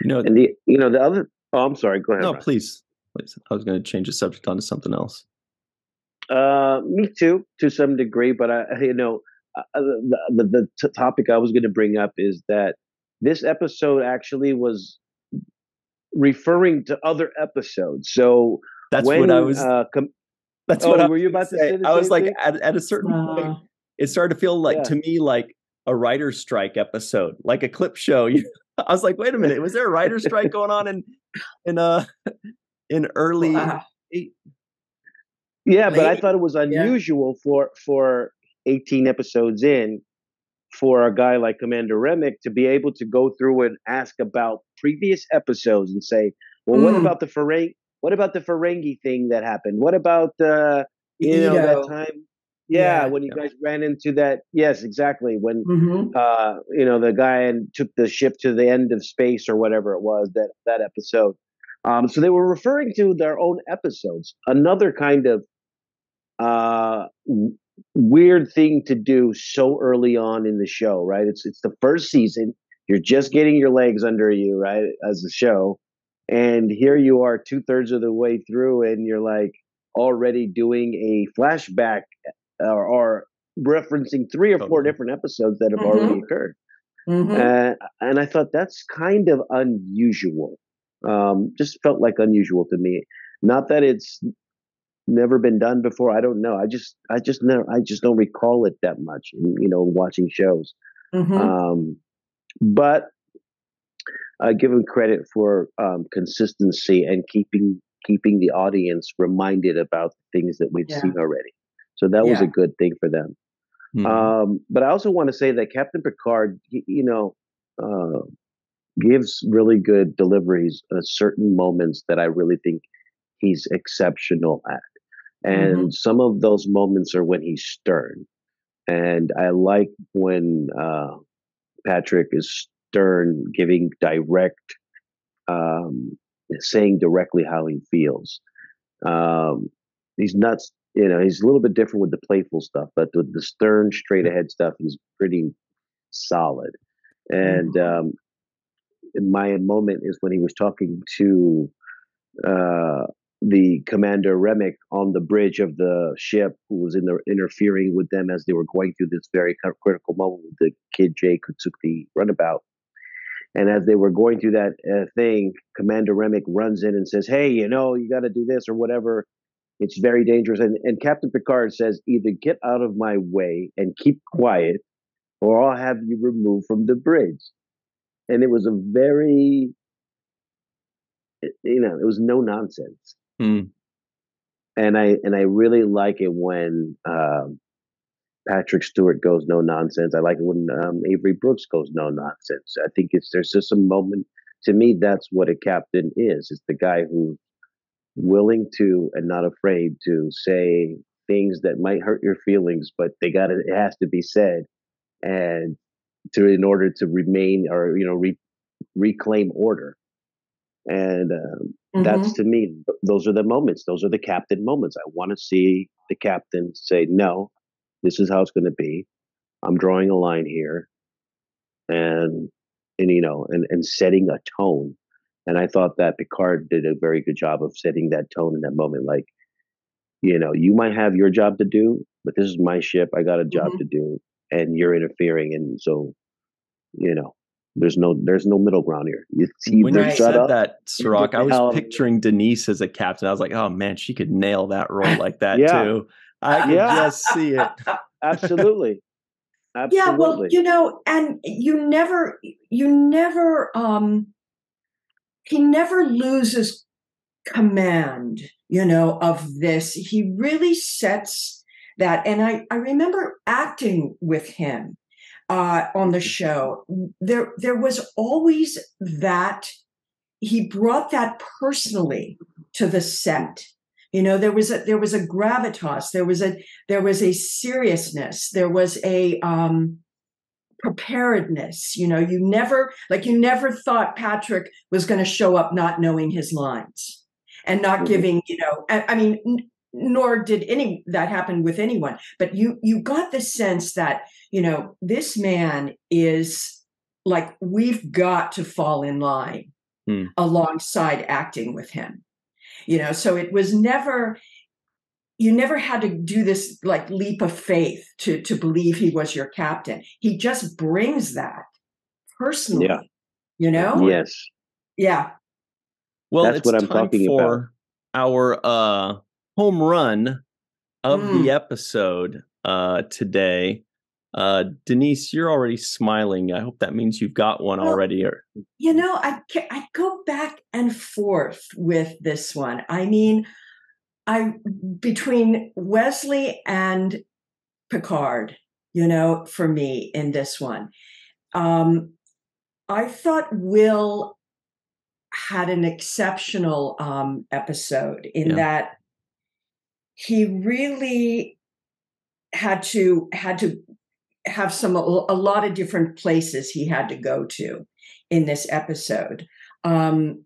You know, And the you know the other. Oh, I'm sorry. Go ahead. no, Ryan. please, please. I was going to change the subject onto something else. Uh, me too, to some degree. But I, you know, uh, the the, the topic I was going to bring up is that this episode actually was referring to other episodes. So That's when, what I was. Uh, com- that's oh, what I were you about to say. say I was same like, thing? at, at a certain Uh, point, it started to feel like Yeah. to me like a writer's strike episode, like a clip show. I was like, wait a minute, was there a writer's strike going on in in uh in early? wow. yeah, but I thought it was unusual for for 18 episodes in for a guy like Commander Remmick to be able to go through and ask about previous episodes and say, well, what Mm. about the Ferengi? What about the Ferengi thing that happened? What about the you know that time? Yeah, Yeah. when you Yeah. guys ran into that. Yes, exactly. When Mhm. uh, you know the guy and took the ship to the end of space or whatever it was that that episode. Um, so they were referring to their own episodes. Another kind of uh, weird thing to do so early on in the show, right? It's it's the first season. You're just getting your legs under you, right, as a show, and here you are, two thirds of the way through, and you're like already doing a flashback or, or referencing three or four Totally. different episodes that have Mhm. already occurred. Mhm. Uh, and I thought that's kind of unusual. Um, just felt like unusual to me. Not that it's never been done before. I don't know. I just, I just never, I just don't recall it that much. You know, watching shows. Mhm. Um, but I give him credit for um, consistency and keeping keeping the audience reminded about things that we've Yeah. seen already. So that was a good thing for them. Mhm. Um, but I also want to say that Captain Picard, you know, uh, gives really good deliveries at certain moments that I really think he's exceptional at. And mm-hmm. some of those moments are when he's stern. And I like when uh, Patrick is stern, giving direct, um, saying directly how he feels. Um, he's nuts, you know, he's a little bit different with the playful stuff, but with the stern, straight ahead stuff, he's pretty solid. And mm-hmm. um, my moment is when he was talking to uh, the commander Remmick on the bridge of the ship, who was in interfering with them as they were going through this very critical moment with the kid Jake who took the runabout. And as they were going through that uh, thing, Commander Remmick runs in and says, "Hey, you know, you got to do this or whatever. It's very dangerous." And, and Captain Picard says, "Either get out of my way and keep quiet, or I'll have you removed from the bridge." And it was a very, you know, it was no nonsense. Mm. And I and I really like it when um, Patrick Stewart goes no nonsense. I like it when um, Avery Brooks goes no nonsense. I think it's there's just a moment. To me, that's what a captain is. It's the guy who's willing to and not afraid to say things that might hurt your feelings, but they got it has to be said, and to in order to remain or you know re, reclaim order. And um, mm-hmm. that's to me, those are the moments. Those are the captain moments. I want to see the captain say, "No, this is how it's going to be. I'm drawing a line here, and and you know, and and setting a tone." And I thought that Picard did a very good job of setting that tone in that moment. Like, you know, you might have your job to do, but this is my ship. I got a job mm-hmm. to do, and you're interfering, and so, you know, there's no there's no middle ground here. You when you said up, that, Cirroc, I was picturing Denise as a captain. I was like, oh man, she could nail that role like that yeah. too. I can yeah. just see it. Absolutely. Absolutely. Yeah, well, you know, and you never you never um he never loses command, you know, of this. He really sets that and I I remember acting with him uh, on the show, there there was always that he brought that personally to the set. You know, there was a there was a gravitas, there was a there was a seriousness, there was a um, preparedness. You know, you never like you never thought Patrick was going to show up not knowing his lines and not giving. You know, I, I mean, nor did any that happen with anyone. But you you got the sense that you know, this man is like, we've got to fall in line hmm. alongside acting with him. You know, so it was never, you never had to do this like leap of faith to to believe he was your captain. He just brings that personally. Yeah. You know? Yes. Yeah. Well, That's what I'm talking for about. Our uh home run of mm. the episode uh today. Uh, Denise, you're already smiling. I hope that means you've got one well, already. Or you know, I I go back and forth with this one. I mean, I between Wesley and Picard, you know, for me in this one, um, I thought Will had an exceptional um, episode in yeah. that he really had to had to have some a lot of different places he had to go to in this episode. Um,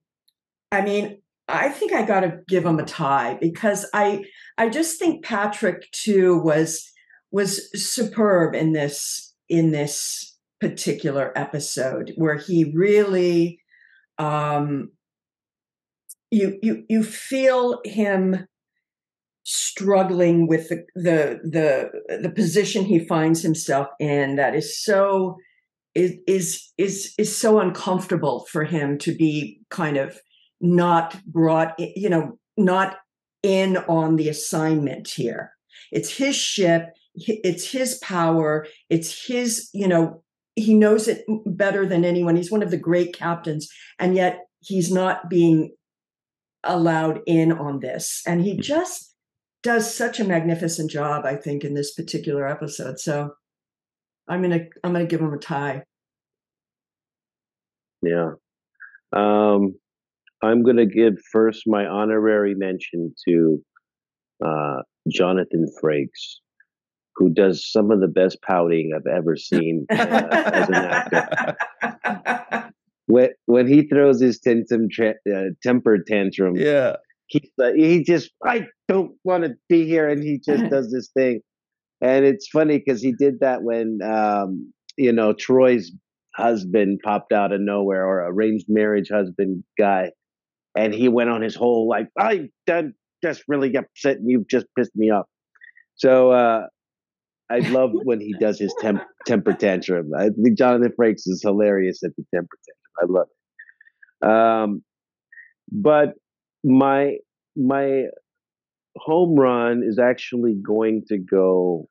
I mean, I think I got to give him a tie because I I just think Patrick too was was superb in this in this particular episode where he really um you you you feel him struggling with the, the the the position he finds himself in that is so is is is is so uncomfortable for him to be kind of not brought you know not in on the assignment here. It's his ship it's his power it's his you know he knows it better than anyone. He's one of the great captains and yet he's not being allowed in on this. And he hmm. just does such a magnificent job, I think, in this particular episode. So I'm gonna I'm gonna give him a tie. Yeah, Um, I'm going to give first my honorary mention to uh, Jonathan Frakes, who does some of the best pouting I've ever seen uh, as an actor. When when he throws his tantrum, uh, temper tantrum, yeah, he he just I don't want to be here, and he just does this thing, and it's funny because he did that when um, you know Troi's husband popped out of nowhere or arranged marriage husband guy and he went on his whole like i am just really upset and you've just pissed me off. So uh i love when he does his temp- temper tantrum. I think jonathan frakes is hilarious at the temper tantrum. I love it. Um but my my home run is actually going to go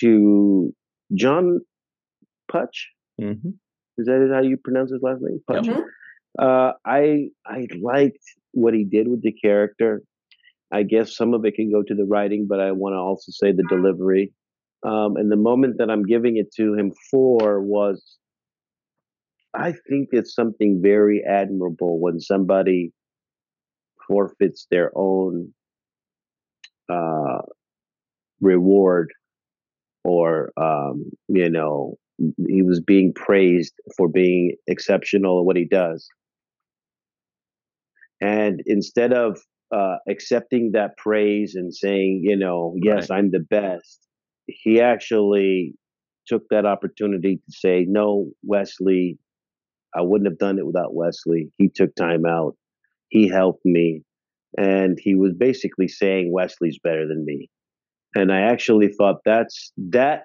to john putch Mm-hmm. Is that how you pronounce his last name? Punch. Mhm. Uh, I I liked what he did with the character. I guess some of it can go to the writing, but I want to also say the delivery. Um, and the moment that I'm giving it to him for was, I think it's something very admirable when somebody forfeits their own uh, reward or um, you know he was being praised for being exceptional at what he does. And instead of uh, accepting that praise and saying, you know, yes, Right. I'm the best, he actually took that opportunity to say, no, Wesley, I wouldn't have done it without Wesley. He took time out, he helped me. And he was basically saying Wesley's better than me. And I actually thought that's that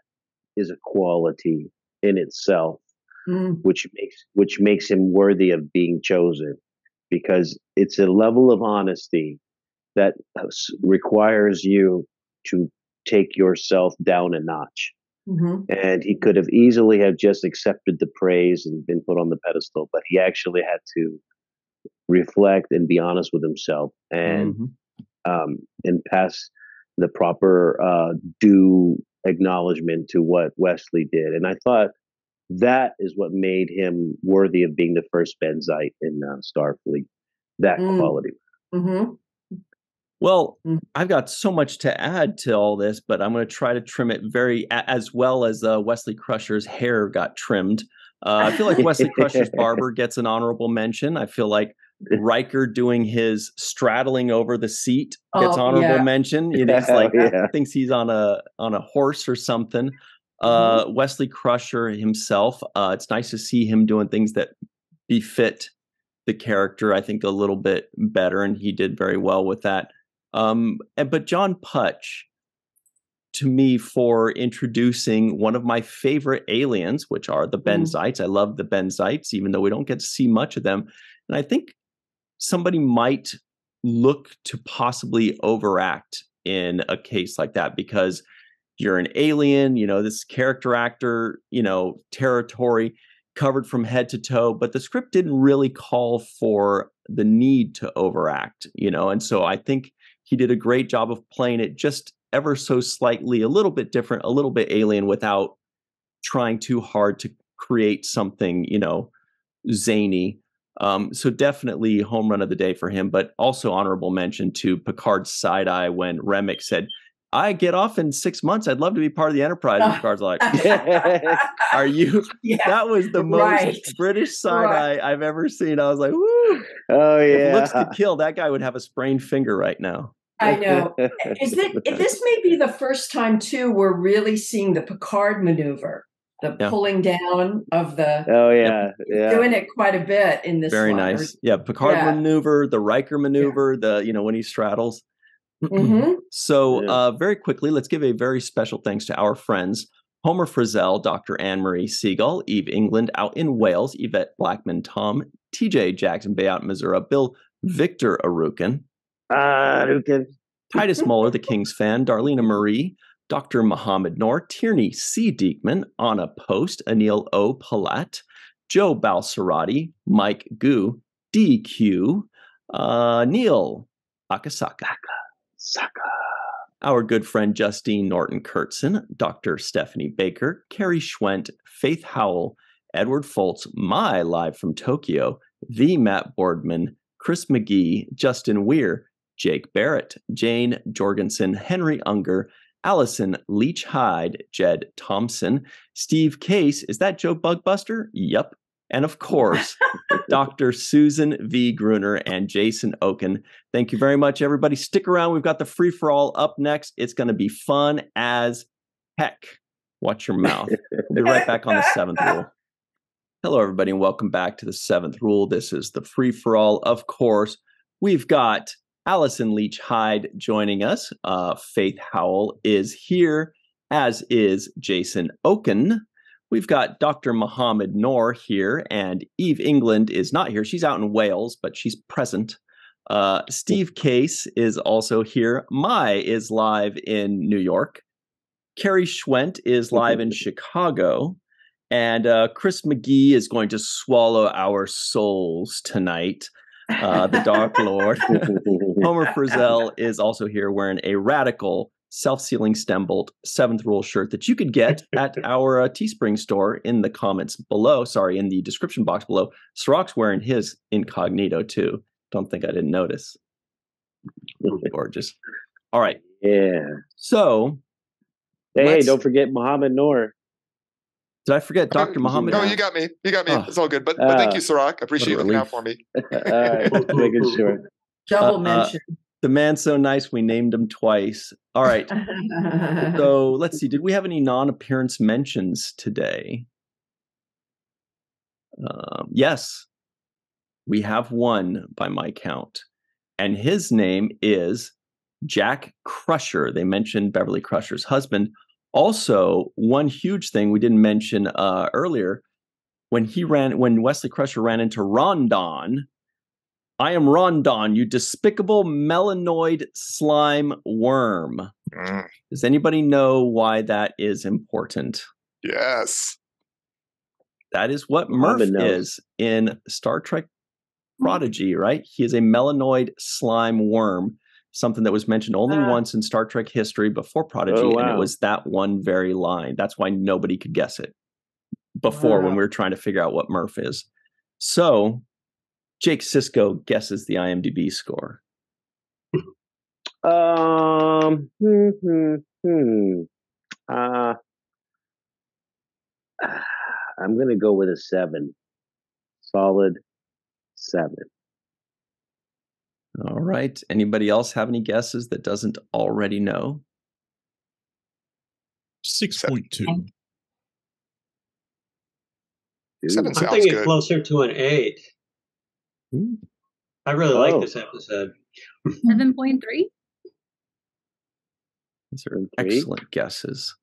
is a quality in itself Mm. which makes which makes him worthy of being chosen because it's a level of honesty that requires you to take yourself down a notch Mhm. and he could have easily have just accepted the praise and been put on the pedestal but he actually had to reflect and be honest with himself and Mhm. um, and pass the proper uh, due acknowledgement to what Wesley did. And I thought that is what made him worthy of being the first Benzite in uh, Starfleet. That Mm. quality. Mhm. Well, Mm. I've got so much to add to all this, but I'm going to try to trim it very as well as uh, Wesley Crusher's hair got trimmed. Uh, I feel like Wesley Crusher's barber gets an honorable mention. I feel like Riker doing his straddling over the seat gets Oh, honorable yeah. mention. It is Hell like yeah. thinks he's on a on a horse or something. Uh, Wesley Crusher himself. Uh, it's nice to see him doing things that befit the character. I think a little bit better, and he did very well with that. Um, and- but John Putch, to me, for introducing one of my favorite aliens, which are the Mm. Benzites. I love the Benzites, even though we don't get to see much of them. And I think somebody might look to possibly overact in a case like that because you're an alien, you know, this character actor, you know, territory covered from head to toe, but the script didn't really call for the need to overact, you know, and so I think he did a great job of playing it just ever so slightly, a little bit different, a little bit alien without trying too hard to create something, you know, zany. Um, so definitely home run of the day for him, but also honorable mention to Picard's side eye when Remmick said, I get off in six months. I'd love to be part of the Enterprise. And Picard's like, Are you? yeah. That was the most Right. British side Right. eye I've ever seen. I was like, Woo! oh If looks to kill, that guy would have a sprained finger right now. I know. Is it this may be the first time too we're really seeing the Picard maneuver, the Yeah. pulling down of the oh yeah. Yeah. doing it quite a bit in this Very one. nice. Yeah, Picard Yeah. maneuver, the Riker maneuver, the you know when he straddles. Mhm. So, Yeah. uh, very quickly, let's give a very special thanks to our friends Homer Frizzell, Dr. Ann Marie Segal, Eve England out in Wales, Yvette Blackmon, Tom, TJ Jackson-Bey out in Missouri, Bill Victor Arucan, Ah, Rucan. Titus Mohler, the Kings fan, Darlena Marie, Dr. Mohamed Noor, Tierney C. Dieckmann, Anna Post, Anil O. Polat, Joe Balsarotti, Mike Gu, Dequeue, uh, Neal Akasaka, Saka. our good friend Justine Norton Kertson, Dr. Stephanie Baker, Carrie Schwent, Faith Howell, Edward Foltz, Mai live from Tokyo, the Matt Boardman, Chris McGee, Justin Weir, Jake Barrett, Jane Jorgensen, Henry Unger, Allison Leach Hyde, Jed Thompson, Steve Case. Is that Joe Bugbuster? Yep. And of course, Dr. Susan V. Gruner and Jason Okun. Thank you very much, everybody. Stick around. We've got the free for all up next. It's going to be fun as heck. Watch your mouth. We'll be right back on the seventh rule. Hello, everybody, and welcome back to the seventh rule. This is the free for all. Of course, we've got Allison Leach Hyde joining us. Uh, Faith Howell is here, as is Jason Okun. We've got Dr. Mohamed Noor here, and Eve England is not here. She's out in Wales, but she's present. Uh, Steve Case is also here. Mai is live in New York. Carrie Schwent is live in Chicago. And uh, Chris McGee is going to swallow our souls tonight. Uh, the Dark Lord. Homer Frizzell is also here wearing a radical self-sealing stem bolt seventh rule shirt that you could get at our uh, Teespring store in the comments below. Sorry, in the description box below. Cirroc's wearing his incognito too. Don't think I didn't notice. Gorgeous. All right. Yeah. So. Hey, hey, don't forget Mohamed Noor. Did I forget Dr. Mohamed? No, you got me. You got me. Oh. It's all good. But, but thank you, Sirach. I appreciate you looking out for me. all right, making sure. Double uh, mention. Uh, the man's so nice we named him twice. All right. so let's see. Did we have any non-appearance mentions today? Um, yes, we have one by my count, and his name is Jack Crusher. They mentioned Beverly Crusher's husband. Also, one huge thing we didn't mention uh, earlier when he ran when Wesley Crusher ran into Rondon I am Rondon, you despicable melanoid slime worm. Mm. Does anybody know why that is important? Yes. That is what Murph is in Star Trek Prodigy, right? He is a melanoid slime worm, something that was mentioned only uh, once in Star Trek history before Prodigy, oh, wow. and it was that one very line. That's why nobody could guess it before wow. when we were trying to figure out what Murph is. So Jake Sisko guesses the IMDb score. Um, hmm, hmm, hmm. Uh, I'm going to go with a seven. Solid seven. All right. Anybody else have any guesses that doesn't already know? 6.2. Seven I'm thinking good. closer to an eight. Mm. I really oh. like this episode. 7.3? These are excellent guesses.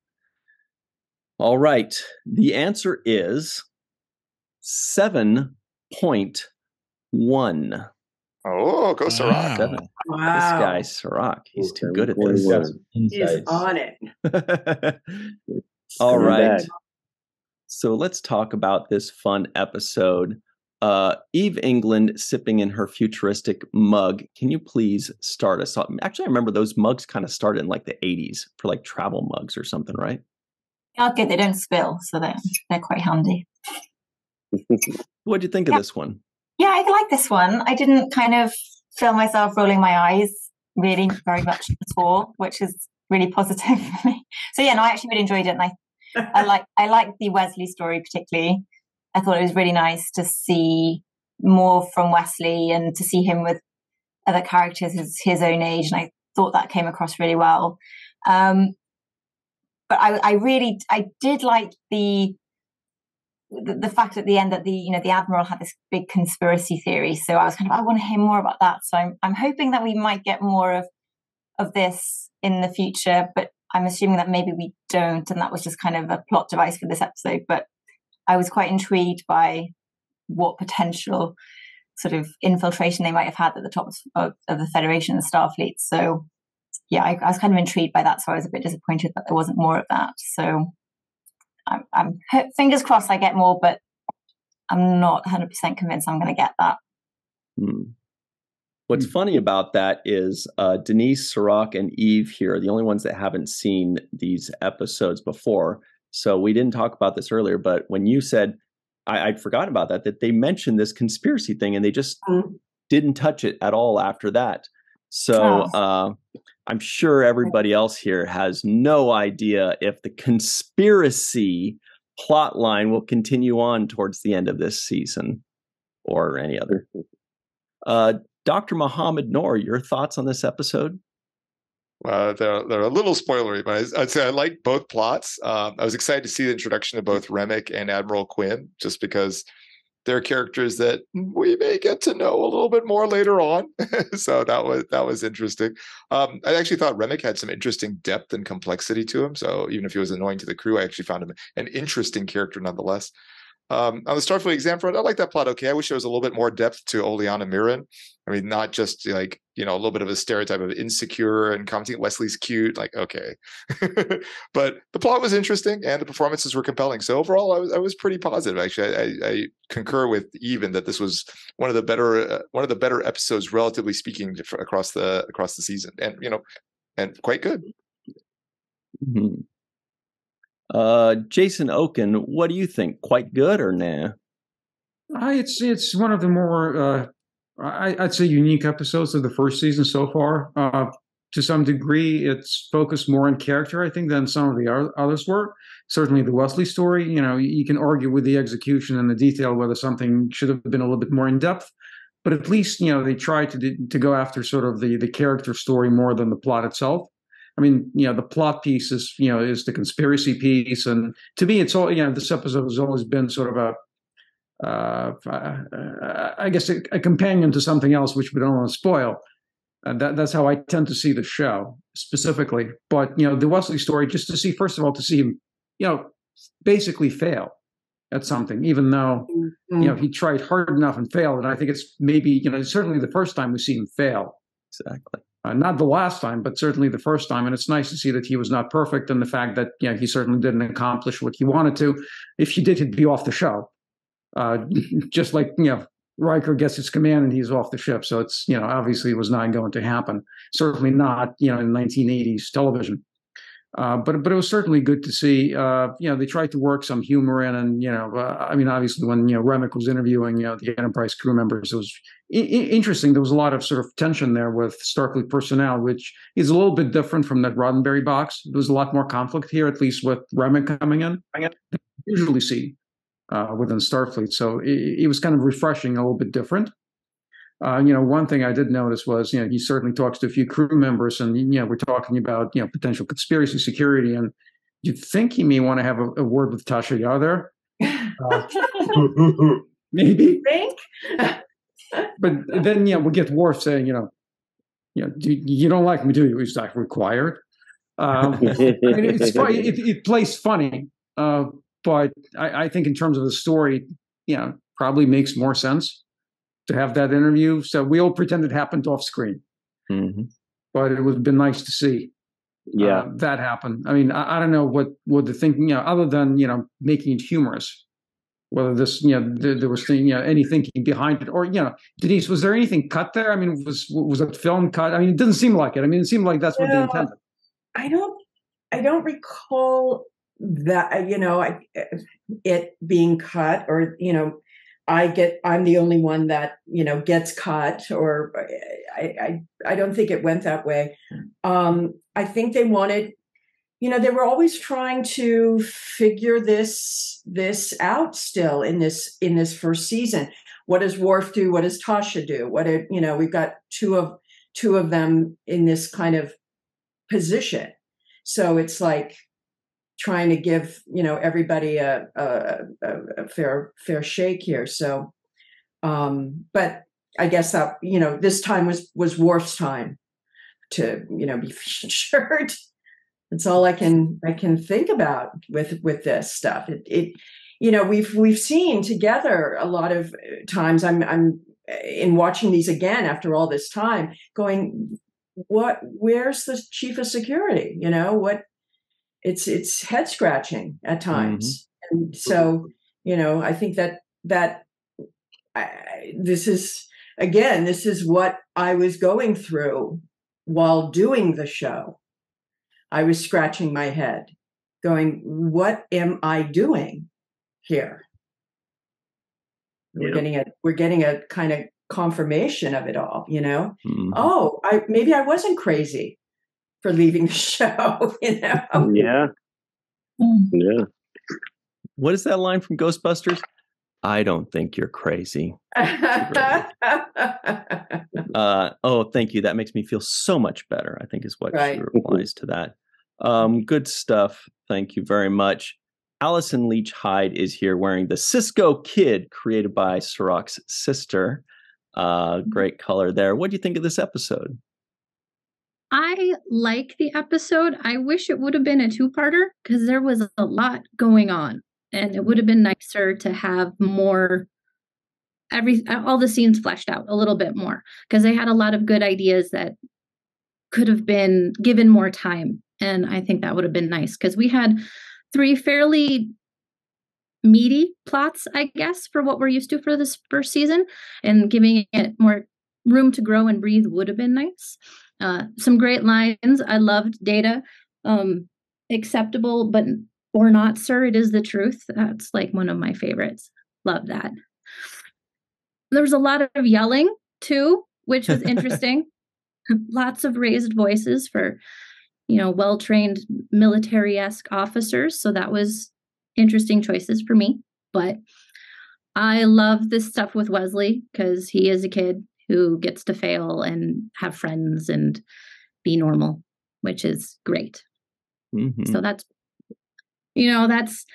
All right. The answer is 7.1. Oh, go Cirroc. Wow. wow. This guy, Cirroc, he's too good at this. He's on it. All right. So let's talk about this fun episode uh, Eve England sipping in her futuristic mug. Can you please start us off? Actually, I remember those mugs kind of started in like the 80s for like travel mugs or something, right? Okay. They don't spill, so they're, they're quite handy. what do you think yeah. of this one? Yeah, I like this one. I didn't kind of feel myself rolling my eyes really very much at all, which is really positive for me. So yeah, no, I actually really enjoyed it, and I I like I like the Wesley story particularly. I thought it was really nice to see more from Wesley and to see him with other characters his, his own age. And I thought that came across really well. Um, but I, I really, I did like the, the, the fact at the end that the you know the admiral had this big conspiracy theory. So I was kind of I want to hear more about that. So I'm I'm hoping that we might get more of of this in the future. But I'm assuming that maybe we don't, and that was just kind of a plot device for this episode. But I was quite intrigued by what potential sort of infiltration they might have had at the top of, of the Federation and Starfleet. So, yeah, I, I, was kind of intrigued by that. So I was a bit disappointed that there wasn't more of that. So, I'm, I'm fingers crossed I get more, but I'm not 100% convinced I'm going to get that. Hmm. What's funny about that is uh, Denise, Cirroc, and Eve here are the only ones that haven't seen these episodes before. So we didn't talk about this earlier, but when you said I, I'd forgotten about that. That they mentioned this conspiracy thing, and they just mm. didn't touch it at all after that. So oh. uh, I'm sure everybody else here has no idea if the conspiracy plot line will continue on towards the end of this season or any other. Uh, Dr. Mohamed Noor, your thoughts on this episode? Uh, they're, they're a little spoilery, but I'd say I like both plots. Um, I was excited to see the introduction of both Remmick and Admiral Quinn, just because they're characters that we may get to know a little bit more later on. so that was that was interesting. Um, I actually thought Remmick had some interesting depth and complexity to him. So even if he was annoying to the crew, I actually found him an interesting character nonetheless. Um, on the Starfleet exam front, I like that plot. Okay, I wish there was a little bit more depth to Oliana Mirren. I mean, not just like you know a little bit of a stereotype of insecure and commenting Wesley's cute. Like, okay, but the plot was interesting and the performances were compelling. So overall, I was I was pretty positive. Actually, I, I concur with even that this was one of the better uh, one of the better episodes, relatively speaking, across the across the season, and you know, and quite good. Mm-hmm. Uh, Jason Okun, what do you think? Quite good or nah? Uh, it's it's one of the more uh, I, would say unique episodes of the first season so far. Uh, to some degree, it's focused more on character, I think, than some of the others were. Certainly, the Wesley story. You know, you can argue with the execution and the detail whether something should have been a little bit more in depth. But at least you know they tried to to go after sort of the the character story more than the plot itself. I mean, you know, the plot piece is, you know, is the conspiracy piece, and to me, it's all, you know, this episode has always been sort of a, uh, uh, I guess, a, a, companion to something else, which we don't want to spoil. And that, that's how I tend to see the show specifically. But you know, the Wesley story, just to see, first of all, to see him, you know, basically fail at something, even though mm-hmm. you know he tried hard enough and failed. And I think it's maybe you know certainly the first time we see him fail. Exactly. Uh, not the last time, but certainly the first time. And it's nice to see that he was not perfect and the fact that you know, he certainly didn't accomplish what he wanted to. If he did, he'd be off the show. Uh, just like, you know, Riker gets his command and he's off the ship. So it's, you know, obviously it was not going to happen. Certainly not, you know, in 1980s television. Uh, but but it was certainly good to see. Uh, you know, they tried to work some humor in, and you know, uh, I mean, obviously when you know Remmick was interviewing you know the Enterprise crew members, it was I- interesting. There was a lot of sort of tension there with Starfleet personnel, which is a little bit different from that Roddenberry box. There was a lot more conflict here, at least with Remmick coming in. Usually see uh, within Starfleet, so it, it was kind of refreshing, a little bit different. Uh, you know, one thing I did notice was, you know, he certainly talks to a few crew members, and you know, we're talking about you know potential conspiracy security, and you'd think he may want to have a, a word with Tasha Yar there. Uh, maybe. Think. but then, you know, we get Worf saying, you know, you know, do, you don't like me, do you? He's like required. Um, I mean, it's funny. It, it plays funny, uh, but I, I think in terms of the story, you know, probably makes more sense to have that interview. So we all pretend it happened off screen, mm-hmm. but it would have been nice to see. Yeah, uh, that happen. I mean, I, I, don't know what what the thinking, you know, other than you know making it humorous. Whether this, you know, there, there was you know any thinking behind it, or you know, Denise, was there anything cut there? I mean, was was that film cut? I mean, it didn't seem like it. I mean, it seemed like that's what they intended. I don't, I don't recall that you know, I, it being cut or you know I get I'm the only one that you know gets cut or I I, I don't think it went that way. Um, I think they wanted you know they were always trying to figure this this out still in this in this first season. What does Worf do? What does Tasha do? What did you know? We've got two of two of them in this kind of position. So it's like trying to give you know everybody a, a, a fair fair shake here. So, um, but I guess that you know this time was was Worf's time to you know be featured. That's all I can I can think about with with this stuff. It, it you know we've we've seen together a lot of times. I'm I'm in watching these again after all this time, going what where's the chief of security you know what it's it's head scratching at times mm-hmm. and so you know i think that that I, this is again this is what i was going through while doing the show i was scratching my head going what am i doing here We're getting a we're getting a kind of confirmation of it all, you know. Mhm. Oh, I maybe I wasn't crazy for leaving the show, you know. Yeah, Mm. yeah. What is that line from Ghostbusters? I don't think you're crazy. Uh, oh, thank you. That makes me feel so much better. I think is what Right. she replies to that. Um, good stuff. Thank you very much. Allison Leach Hyde is here wearing the Cisco Kid created by Cirroc's sister. Uh, great color there. What do you think of this episode? I like the episode. I wish it would have been a two parter because there was a lot going on. And it would have been nicer to have more every all the scenes fleshed out a little bit more because they had a lot of good ideas that could have been given more time. And I think that would have been nice because we had three fairly meaty plots, I guess, for what we're used to for this first season. And giving it more room to grow and breathe would have been nice. Uh, some great lines. I loved Data. Um, acceptable, but or not, sir. It is the truth. That's like one of my favorites. Love that. There was a lot of yelling too, which was interesting. Lots of raised voices for, you know, well trained military esque officers. So that was interesting choices for me. But I love this stuff with Wesley because he is a kid who gets to fail and have friends and be normal, which is great. Mhm. So that's, you know, that's,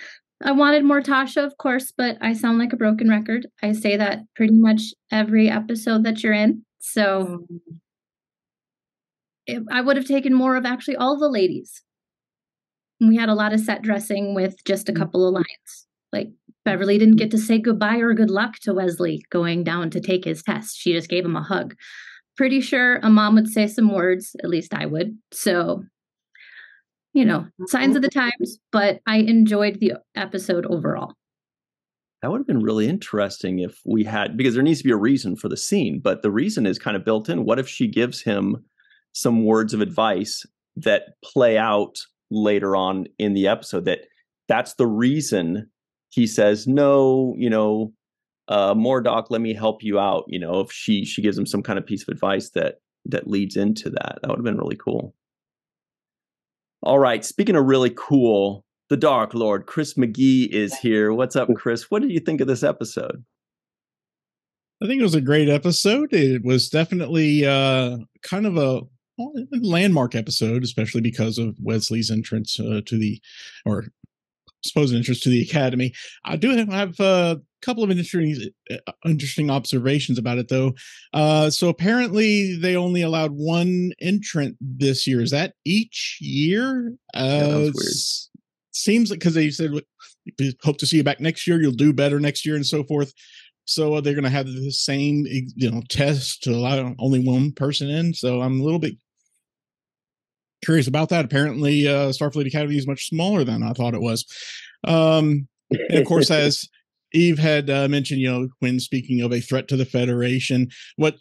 I wanted more Tasha, of course, but I sound like a broken record. I say that pretty much every episode that you're in. So it, I would have taken more of actually all the ladies. We had a lot of set dressing with just a couple of lines. Like Beverly didn't get to say goodbye or good luck to Wesley going down to take his test. She just gave him a hug. Pretty sure a mom would say some words, at least I would. So, you know, signs of the times, but I enjoyed the episode overall. That would have been really interesting if we had, because there needs to be a reason for the scene, but the reason is kind of built in. What if she gives him some words of advice that play out later on in the episode? That that's the reason he says, "No, you know, uh, doc, let me help you out." You know, if she she gives him some kind of piece of advice that that leads into that, that would have been really cool. All right, speaking of really cool, the Dark Lord, Chris McGee is here. What's up, Chris? What did you think of this episode? I think it was a great episode. It was definitely uh, kind of a a landmark episode, especially because of Wesley's entrance uh, to the, or supposed entrance to the academy. I do have a couple of interesting, uh, interesting observations about it, though. Uh, so apparently, they only allowed one entrant this year. Is that each year? Uh, that was weird. Seems like because they said hope to see you back next year. You'll do better next year, and so forth. So uh, they're going to have the same, you know, test to allow only one person in. So I'm a little bit curious about that. Apparently, uh, Starfleet Academy is much smaller than I thought it was. Um, and of course, as Eve had uh, mentioned, you know, when speaking of a threat to the Federation, what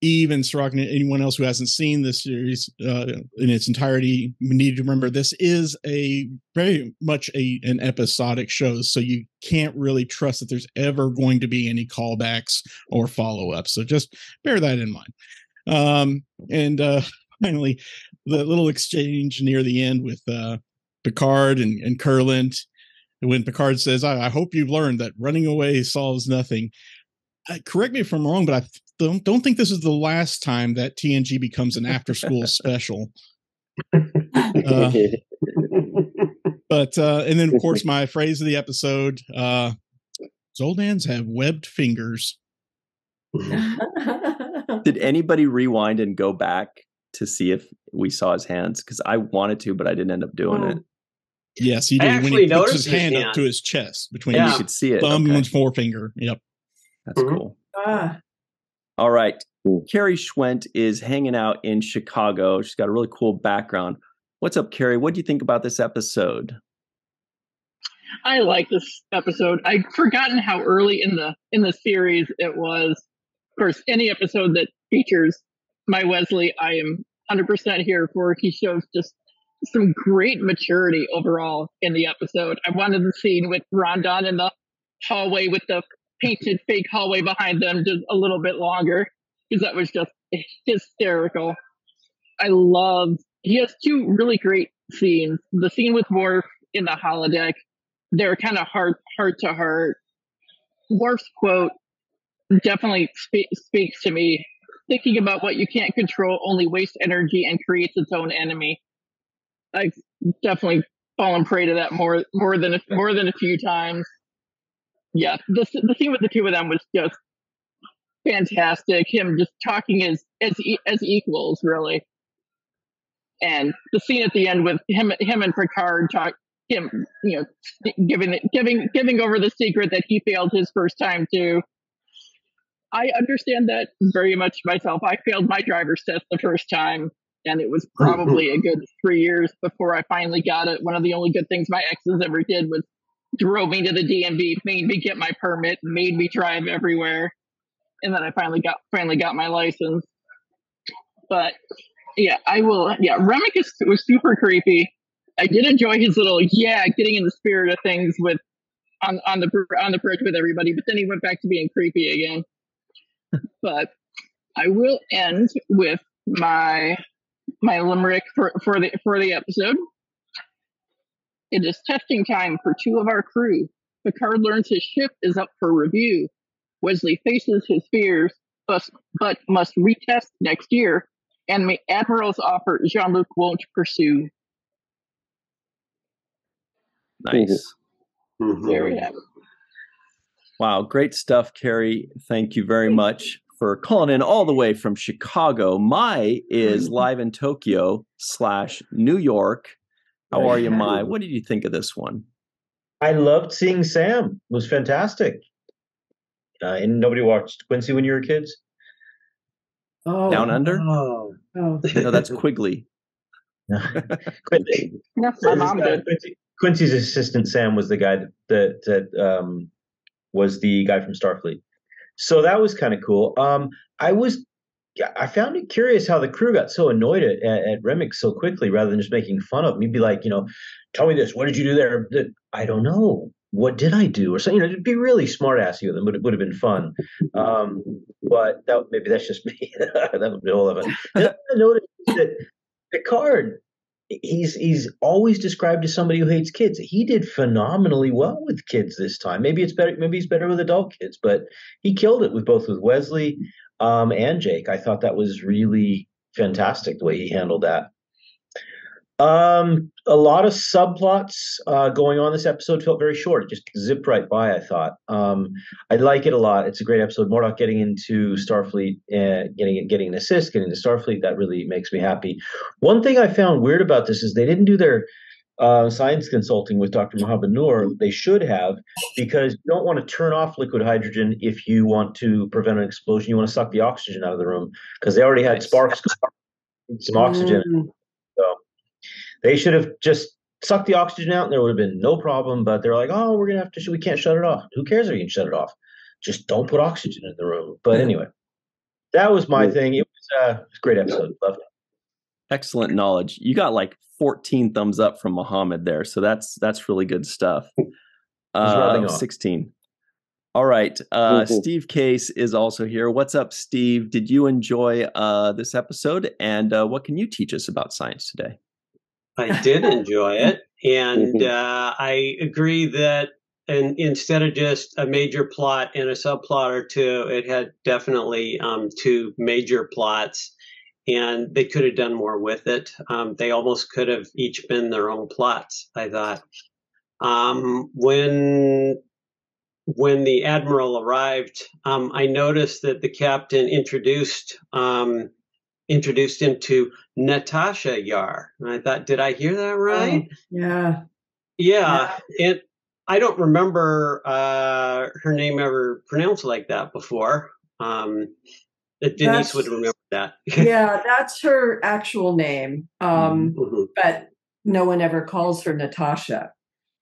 Eve and Cirroc and anyone else who hasn't seen this series uh, in its entirety, need to remember this is a very much a an episodic show, so you can't really trust that there's ever going to be any callbacks or follow up. So just bear that in mind. Um, and uh, finally, the little exchange near the end with uh, Picard and, and Kurland, when Picard says, I, I hope you've learned that running away solves nothing. Uh, correct me if I'm wrong, but I don't, don't think this is the last time that TNG becomes an after school special. Uh, but, uh, and then, of course, my phrase of the episode uh, Zaldans have webbed fingers. Did anybody rewind and go back to see if we saw his hands? Because I wanted to, but I didn't end up doing it. Yes, he I did when he puts his his hand up to his chest between Yeah. You his could see it. thumb Okay. and forefinger. Yep. That's Mhm. cool. ah, All right. Cool. Carrie Schwent is hanging out in Chicago. She's got a really cool background. What's up, Carrie? What do you think about this episode? I like this episode. I'd forgotten how early in the in the series it was. Of course, any episode that features my Wesley, I am 100% here for. He shows just some great maturity overall in the episode. I wanted the scene with Rondon in the hallway with the painted fake hallway behind them just a little bit longer because that was just hysterical. I love. He has two really great scenes. The scene with Worf in the holodeck, they're kind of heart heart to heart. Worf's quote definitely spe- speaks to me. Thinking about what you can't control only wastes energy and creates its own enemy. I've definitely fallen prey to that more more than a, more than a few times. Yeah, the the scene with the two of them was just fantastic. Him just talking as as as equals, really. And the scene at the end with him him and Picard talk him, you know, giving giving giving over the secret that he failed his first time to. I understand that very much myself. I failed my driver's test the first time, and it was probably a good three years before I finally got it. One of the only good things my exes ever did was drove me to the DMV, made me get my permit, made me drive everywhere, and then I finally got finally got my license. But yeah, I will. Yeah, Remmick is, was super creepy. I did enjoy his little yeah, getting in the spirit of things with on on the on the bridge with everybody, but then he went back to being creepy again. But I will end with my my limerick for, for the for the episode. It is testing time for two of our crew. Picard learns his ship is up for review. Wesley faces his fears, but, but must retest next year. And the Admiral's offer Jean Luc won't pursue. Nice. Mm-hmm. There we have it. Wow, great stuff, Carrie. Thank you very much for calling in all the way from Chicago. Mai is live in Tokyo slash New York. How are you, Mai? What did you think of this one? I loved seeing Sam. It was fantastic. Uh, and nobody watched Quincy when you were kids. Oh, Down under? Oh, oh. No, that's Quigley. Quincy, Yes, my mom did. Quincy- Quincy's assistant Sam was the guy that that, that um, was the guy from Starfleet. So that was kind of cool. Um, I was I found it curious how the crew got so annoyed at, at, Remmick so quickly rather than just making fun of him. He'd be like, you know, tell me this. What did you do there? I don't know. What did I do? Or something, you know, to be really smart assy with him it would have been fun. Um, but that maybe that's just me. that would be all of it. I noticed that Picard, he's he's always described as somebody who hates kids. He did phenomenally well with kids this time. Maybe it's better. Maybe he's better with adult kids, but he killed it with both with Wesley um, and Jake. I thought that was really fantastic the way he handled that. Um, a lot of subplots uh, going on this episode felt very short. It just zipped right by. I thought. Um, I like it a lot. It's a great episode. Mordock getting into Starfleet, and getting getting an assist, getting to Starfleet. That really makes me happy. One thing I found weird about this is they didn't do their uh, science consulting with Dr. Mohamed Noor. They should have, because you don't want to turn off liquid hydrogen if you want to prevent an explosion. You want to suck the oxygen out of the room because they already had sparks, some oxygen. Mm. So they should have just sucked the oxygen out and there would have been no problem. But they're like, oh, we're going to have to, we can't shut it off. Who cares if you can shut it off? Just don't put oxygen in the room. But anyway, that was my thing. It was, uh, it was a great episode. Loved it. Excellent knowledge. You got like 14 thumbs up from Mohamed there, so that's that's really good stuff. Uh, 16. All right. Uh. Steve Case is also here. What's up, Steve? Did you enjoy uh, this episode? And uh, what can you teach us about science today? I did enjoy it, and Mhm. uh, I agree that and instead of just a major plot and a subplot or two, it had definitely um, two major plots, and they could have done more with it. Um, they almost could have each been their own plots. I thought um, when when the admiral arrived, um, I noticed that the captain introduced um, introduced him to Natasha Yar. And I thought, did I hear that right? Yeah. Yeah, it. I don't remember uh, her name ever pronounced like that before. Um, that Denise That's- would remember that. Yeah, that's her actual name. Um, Mhm. but no one ever calls her Natasha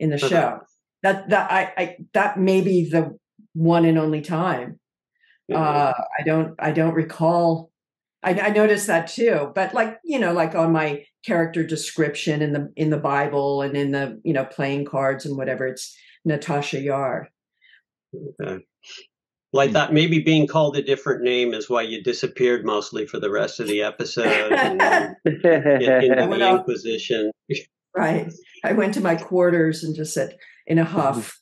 in the Uh-huh. show. That that I, I that may be the one and only time. Uh, I don't I don't recall. I, I noticed that too. But like you know, like on my character description in the in the Bible and in the you know playing cards and whatever, it's Natasha Yard. Okay. Well, I thought maybe being called a different name is why you disappeared mostly for the rest of the episode. And then get into the out- Inquisition. Right. I went to my quarters and just said in a huff,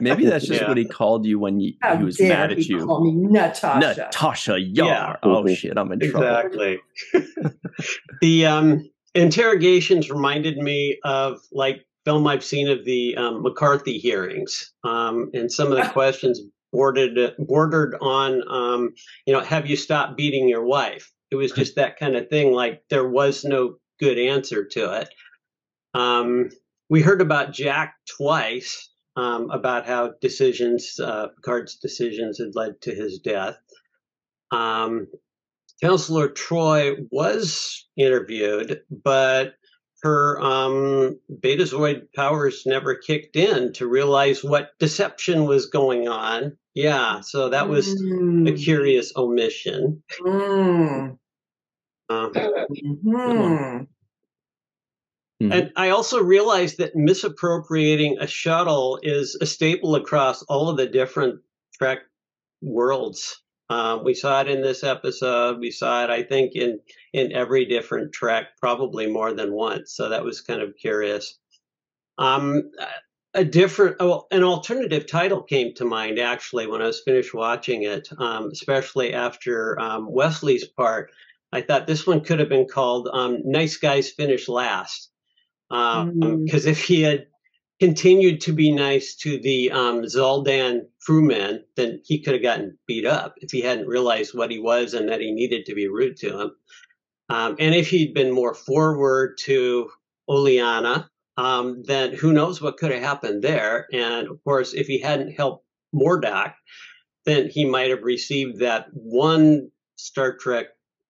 Maybe that's just Yeah. what he called you when you, "How he was dare mad at he you. call me Natasha?" Natasha Yar. Yeah. Oh shit, I'm in trouble. Exactly. the um, interrogations reminded me of like film I've seen of the um, McCarthy hearings, um, and some of the questions bordered bordered on, um, you know, have you stopped beating your wife? It was just that kind of thing. Like there was no good answer to it. Um, we heard about Jack twice um, about how decisions, uh, Picard's decisions, had led to his death. Um, Counselor Troi was interviewed, but her um, Betazoid powers never kicked in to realize what deception was going on. Yeah, so that was a Mm, curious omission. mm, Uh, mhm. And I also realized that misappropriating a shuttle is a staple across all of the different Trek worlds. Um, we saw it in this episode. We saw it, I think, in in every different Trek, probably more than once. So that was kind of curious. Um, a different, well, an alternative title came to mind actually when I was finished watching it, um, especially after um, Wesley's part. I thought this one could have been called um, "Nice Guys Finish Last." Because if he had continued to be nice to the um, Zaldan crewmen, then he could have gotten beat up if he hadn't realized what he was and that he needed to be rude to him. Um, and if he'd been more forward to Oliana, um, then who knows what could have happened there. And of course, if he hadn't helped Mordock, then he might have received that one Star Trek,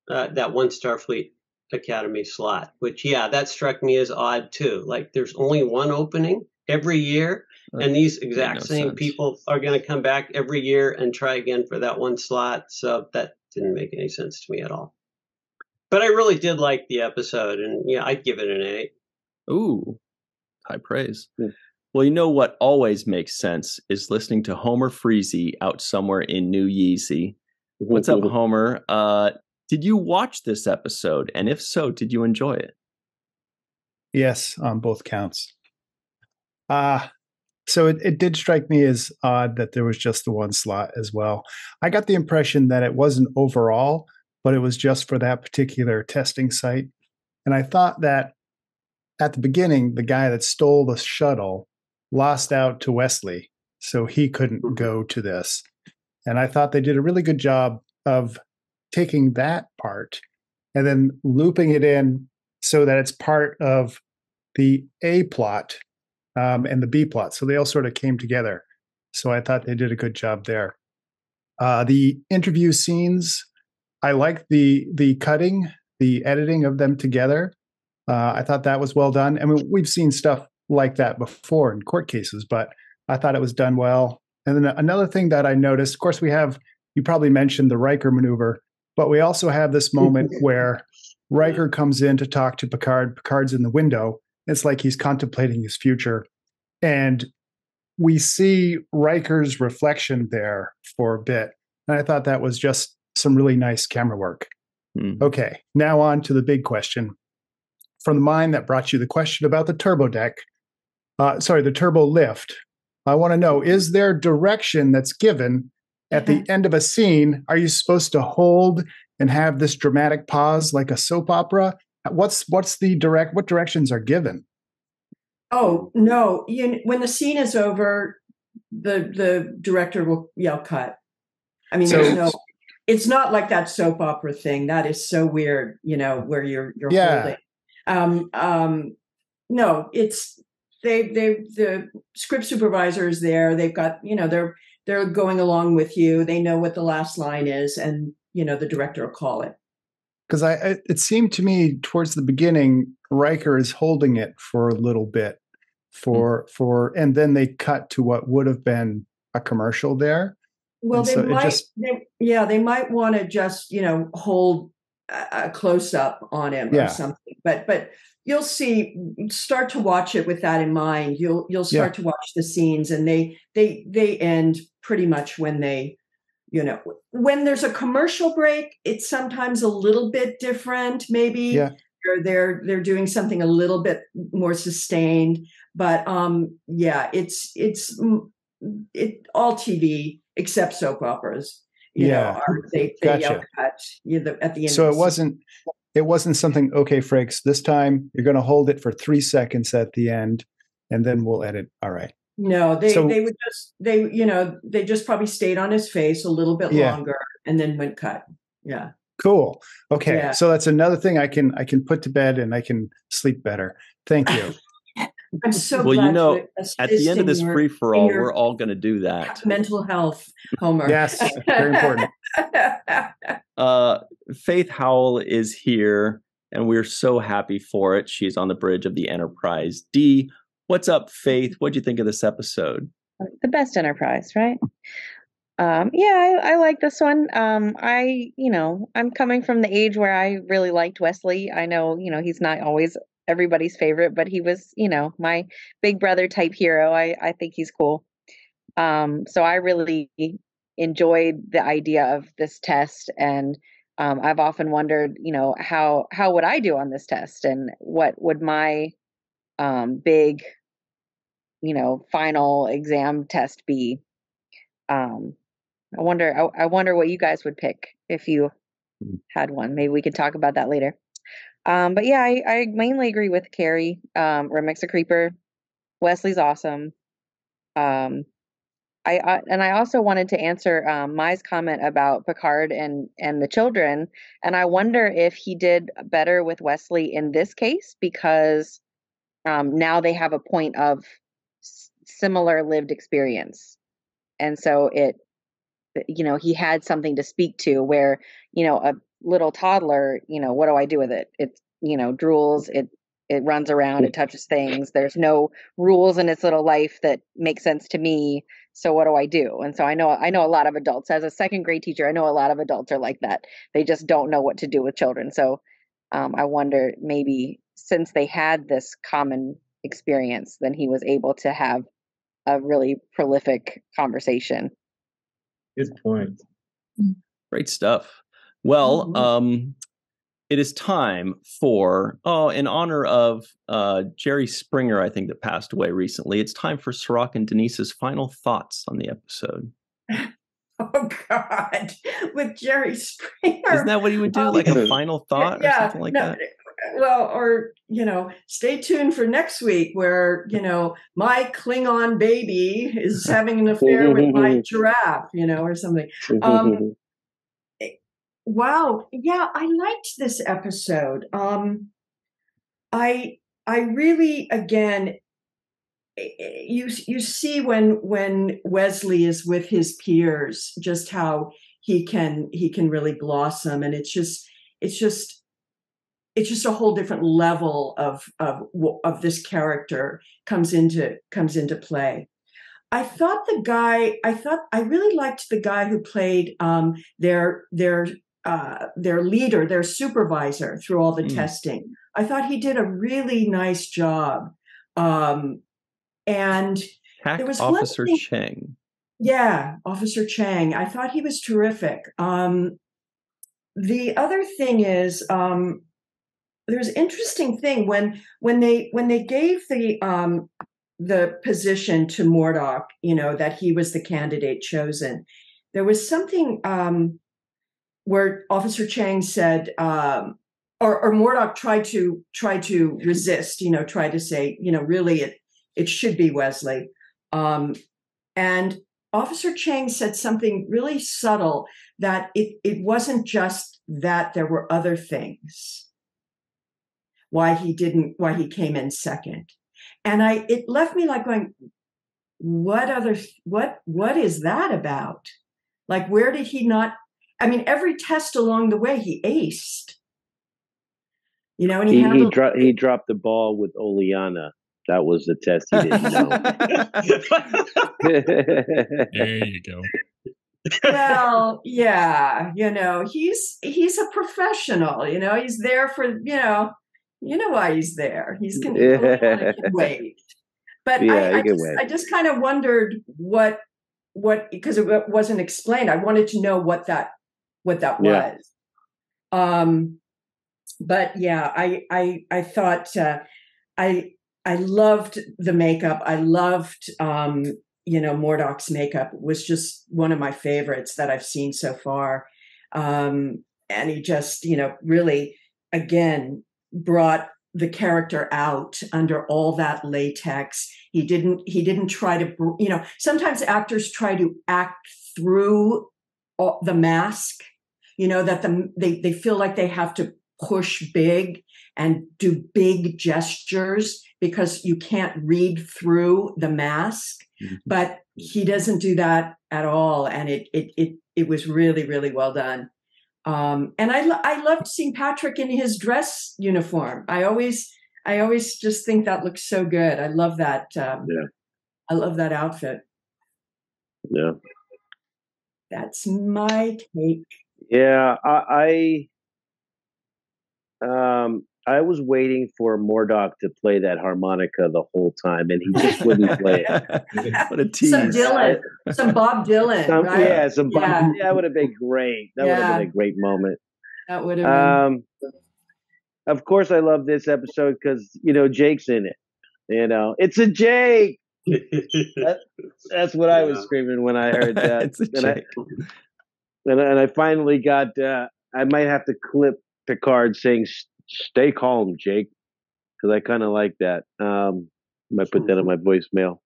uh, that one Starfleet Academy slot, which, yeah, that struck me as odd too. Like there's only one opening every year, and these exact no same sense. people are going to come back every year and try again for that one slot. So that didn't make any sense to me at all. But I really did like the episode, and yeah, I'd give it an eight. Ooh, high praise. Well, you know what always makes sense is listening to Homer Freezy out somewhere in New Yeezy. What's up, Homer? Uh, did you watch this episode? And if so, did you enjoy it? Yes, on both counts. Uh so it, it did strike me as odd that there was just the one slot as well. I got the impression that it wasn't overall, but it was just for that particular testing site. And I thought that at the beginning, the guy that stole the shuttle lost out to Wesley, so he couldn't go to this. And I thought they did a really good job of taking that part and then looping it in so that it's part of the A plot um, and the B plot. So they all sort of came together. So I thought they did a good job there. Uh, the interview scenes, I liked the the cutting, the editing of them together. Uh, I thought that was well done. I mean, we've seen stuff like that before in court cases, but I thought it was done well. And then another thing that I noticed, of course, we have you probably mentioned the Riker maneuver, but we also have this moment where Riker comes in to talk to Picard. Picard's in the window. It's like he's contemplating his future. And we see Riker's reflection there for a bit. And I thought that was just some really nice camera work. Okay, now on to the big question. From the mind that brought you the question about the turbo deck, uh, sorry, the turbo lift. I want to know is there direction that's given at the end of a scene? Are you supposed to hold and have this dramatic pause like a soap opera? What's what's the direct? What directions are given? Oh no! You, when the scene is over, the the director will yell cut. I mean, So- there's no. It's not like that soap opera thing. That is so weird. You know, where you're you're Yeah. holding. Um, um, no, it's they they the script supervisor is there. They've got you know they're they're going along with you. They know what the last line is, and you know the director will call it. Because I, I- it seemed to me towards the beginning, Riker is holding it for a little bit, for mm-hmm. for, and then they cut to what would have been a commercial there. Well, And they so might, just- they, yeah, they might want to just, you know, hold a close up on him Yeah. or something. But but you'll see start to watch it with that in mind. You'll you'll Yeah. start to watch the scenes and they they they end pretty much when they you know when there's a commercial break it's sometimes a little bit different maybe Yeah. or they're they're doing something a little bit more sustained but um yeah it's it's it all tv except soap operas you Yeah. know are they they Gotcha. cut you know, at the end So it wasn't it wasn't something okay, Frakes, this time you're gonna hold it for three seconds at the end and then we'll edit. All right. No, they So- they would just they you know they just probably stayed on his face a little bit Yeah. longer and then went cut. Yeah. Cool. Okay. Yeah. So that's another thing I can I can put to bed and I can sleep better. Thank you. I'm so well, glad you know, at the end of this free for all, we're all going to do that. mental health, Homer. Yes, very important. Uh, Faith Howell is here, and we're so happy for it. She's on the bridge of the Enterprise D. What's up, Faith? What'd you think of this episode? the best enterprise, right? Um, yeah, I, I like this one. Um, I, you know, I'm coming from the age where I really liked Wesley. I know, you know, he's not always everybody's favorite, but he was, you know, my big brother type hero. I, I think he's cool. Um, so I really enjoyed the idea of this test, and um, I've often wondered, you know, how how would I do on this test, and what would my um, big you know final exam test be um i wonder I, I wonder what you guys would pick if you had one maybe we could talk about that later um but yeah i, I mainly agree with carrie um Remmick's a creeper. Wesley's awesome. Um I, and I also wanted to answer um, Mai's comment about Picard and and the children, and I wonder if he did better with Wesley in this case because um, now they have a point of s- similar lived experience. And so it you know he had something to speak to where you know a little toddler you know what do i do with it? It you know drools it it runs around it touches things. There's no rules in its little life that make sense to me so what do i do? And so i know i know a lot of adults as a second grade teacher i know a lot of adults are like that. They just don't know what to do with children. So um, i wonder maybe since they had this common experience then he was able to have a really prolific conversation. Good point. Great stuff. Well, Mhm. um, it is time for oh, in honor of uh, Jerry Springer, I think that passed away recently. It's time for Cirroc and Denise's final thoughts on the episode. Oh God, with Jerry Springer. Isn't that what he would do? Um, Like a final thought or yeah, something like no, that? Well, or you know, stay tuned for next week where you know my Klingon baby is having an affair with my giraffe, you know, or something. Um, wow, yeah, I liked this episode. Um, I I really again you you see when when Wesley is with his peers just how he can he can really blossom and it's just it's just it's just a whole different level of of of this character comes into comes into play. I thought the guy I thought I really liked the guy who played um their their uh their leader, their supervisor through all the Mm. testing. I thought he did a really nice job. Um and Hack there was Officer thing- Cheng. yeah, Officer Chang. I thought he was terrific. Um, the other thing is, um, there's an interesting thing when when they when they gave the um, the position to Mordock, you know that he was the candidate chosen. There was something um, where Officer Chang said, um, or, or Mordock tried to try to resist, you know, try to say, you know, really it it should be Wesley. Um, and Officer Chang said something really subtle that it, it wasn't just that there were other things why he didn't why he came in second. And I it left me like going, what other what what is that about? Like where did he not I mean every test along the way he aced. You know, and he, He he, handled dro- he dropped the ball with Oliana. That was the test he didn't know. There you go. well, yeah, you know, he's he's a professional. You know, he's there for you know, you know why he's there. He's can, yeah. wait. But yeah, I, I just, I just kind of wondered what what because it wasn't explained. I wanted to know what that what that yeah. was. Um, but yeah, I I I thought uh, I I loved the makeup. I loved um, you know Mordock's makeup was just one of my favorites that I've seen so far. Um, and he just you know really again brought the character out under all that latex he didn't he didn't try to you know sometimes actors try to act through the mask you know that the, they they feel like they have to push big and do big gestures because you can't read through the mask mm-hmm. but he doesn't do that at all and it it it it was really really well done um, and I I loved seeing Patrick in his dress uniform. I always I always just think that looks so good. I love that. Um, yeah. I love that outfit. Yeah. That's my take. Yeah, I, I um I was waiting for Mordock to play that harmonica the whole time, and he just wouldn't play it. what a tease! Some Dylan, some Bob Dylan, some, right? Yeah, some Bob. Yeah. That would have been great. That yeah. would have been a great moment. That would have. Um, of course, I love this episode because you know Jake's in it. You know, it's a Jake. that, that's what yeah. I was screaming when I heard that. it's a Jake. I, and, I, and I finally got. Uh, I might have to clip Picard saying stay calm, Jake, because I kind of like that. Um, I might put that on my voicemail.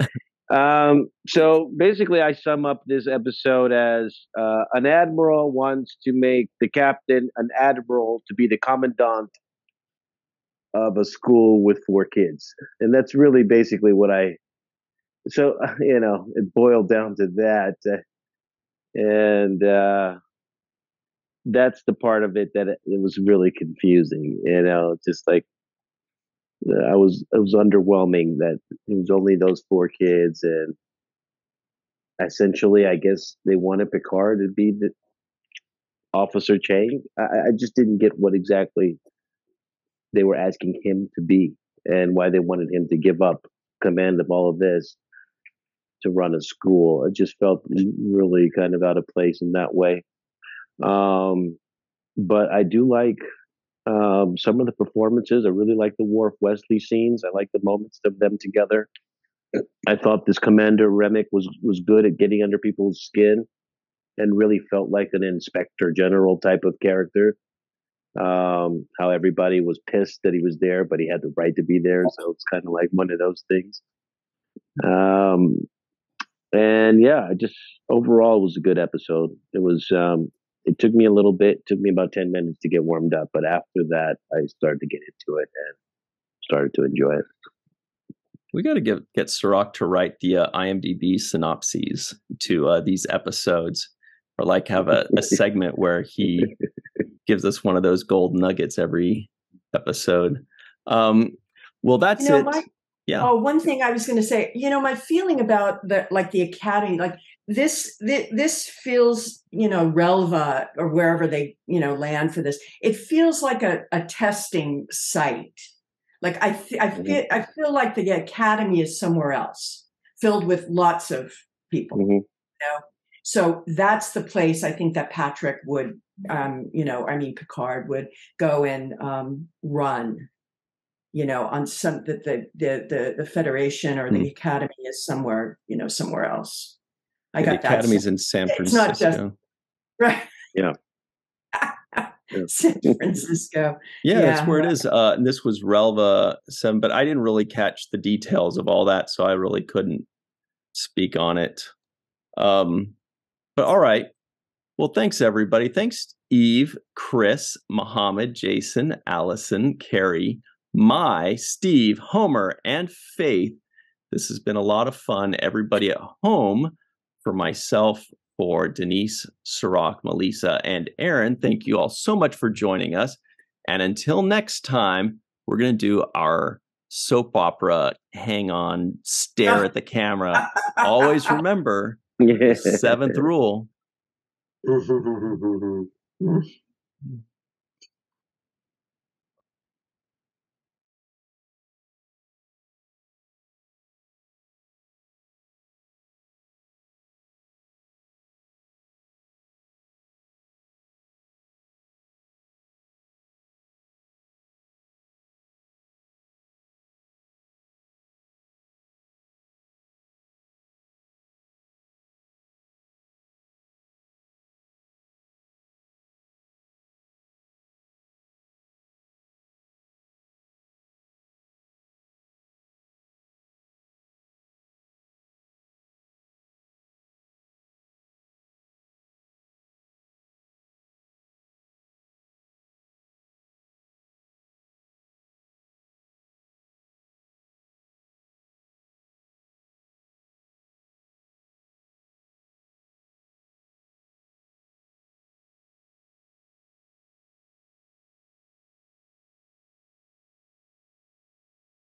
um, so basically, I sum up this episode as uh, an admiral wants to make the captain an admiral to be the commandant of a school with four kids, and that's really basically what I. So you know, it boiled down to that, uh, and uh, that's the part of it that it, it was really confusing. You know, just like I was, it was underwhelming that it was only those four kids, and essentially, I guess they wanted Picard to be the Officer Chang. I, I just didn't get what exactly they were asking him to be, and why they wanted him to give up command of all of this to run a school. It just felt really kind of out of place in that way. Um, but I do like um, some of the performances. I really like the Worf Wesley scenes. I like the moments of them together. I thought this Commander Remmick was was good at getting under people's skin, and really felt like an Inspector General type of character. Um, how everybody was pissed that he was there, but he had the right to be there. So it's kind of like one of those things. Um, and yeah, I just overall was a good episode. It was um, it took me a little bit, it took me about 10 minutes to get warmed up. But after that, I started to get into it and started to enjoy it. We got to get get Cirroc to write the uh, IMDb synopses to uh, these episodes, or like have a, a segment where he gives us one of those gold nuggets every episode. Um, well, that's you know, it. My, yeah. Oh, one thing I was going to say, you know, my feeling about the like the academy, like this this, this feels you know relva or wherever they you know land for this it feels like a, a testing site like i i mm-hmm. feel i feel like the academy is somewhere else filled with lots of people mm-hmm. you know so that's the place i think that patrick would um you know i mean picard would go and um run you know on some that the, the the the federation or the mm-hmm. academy is somewhere you know somewhere else I got that. the academies in San Francisco. It's not just right. Yeah. San Francisco. Yeah, yeah, that's where it is. Uh, and this was Relva seven, but I didn't really catch the details of all that, so I really couldn't speak on it. Um, but all right. Well, thanks everybody. Thanks Eve, Chris, Mohamed, Jason, Allison, Carrie, Mai, Steve, Homer, and Faith. This has been a lot of fun. Everybody at home for myself, for Denise, Cirroc, Malissa, and Aaron, thank you all so much for joining us. And until next time, we're going to do our soap opera hang on, stare at the camera. Always remember the Seventh rule.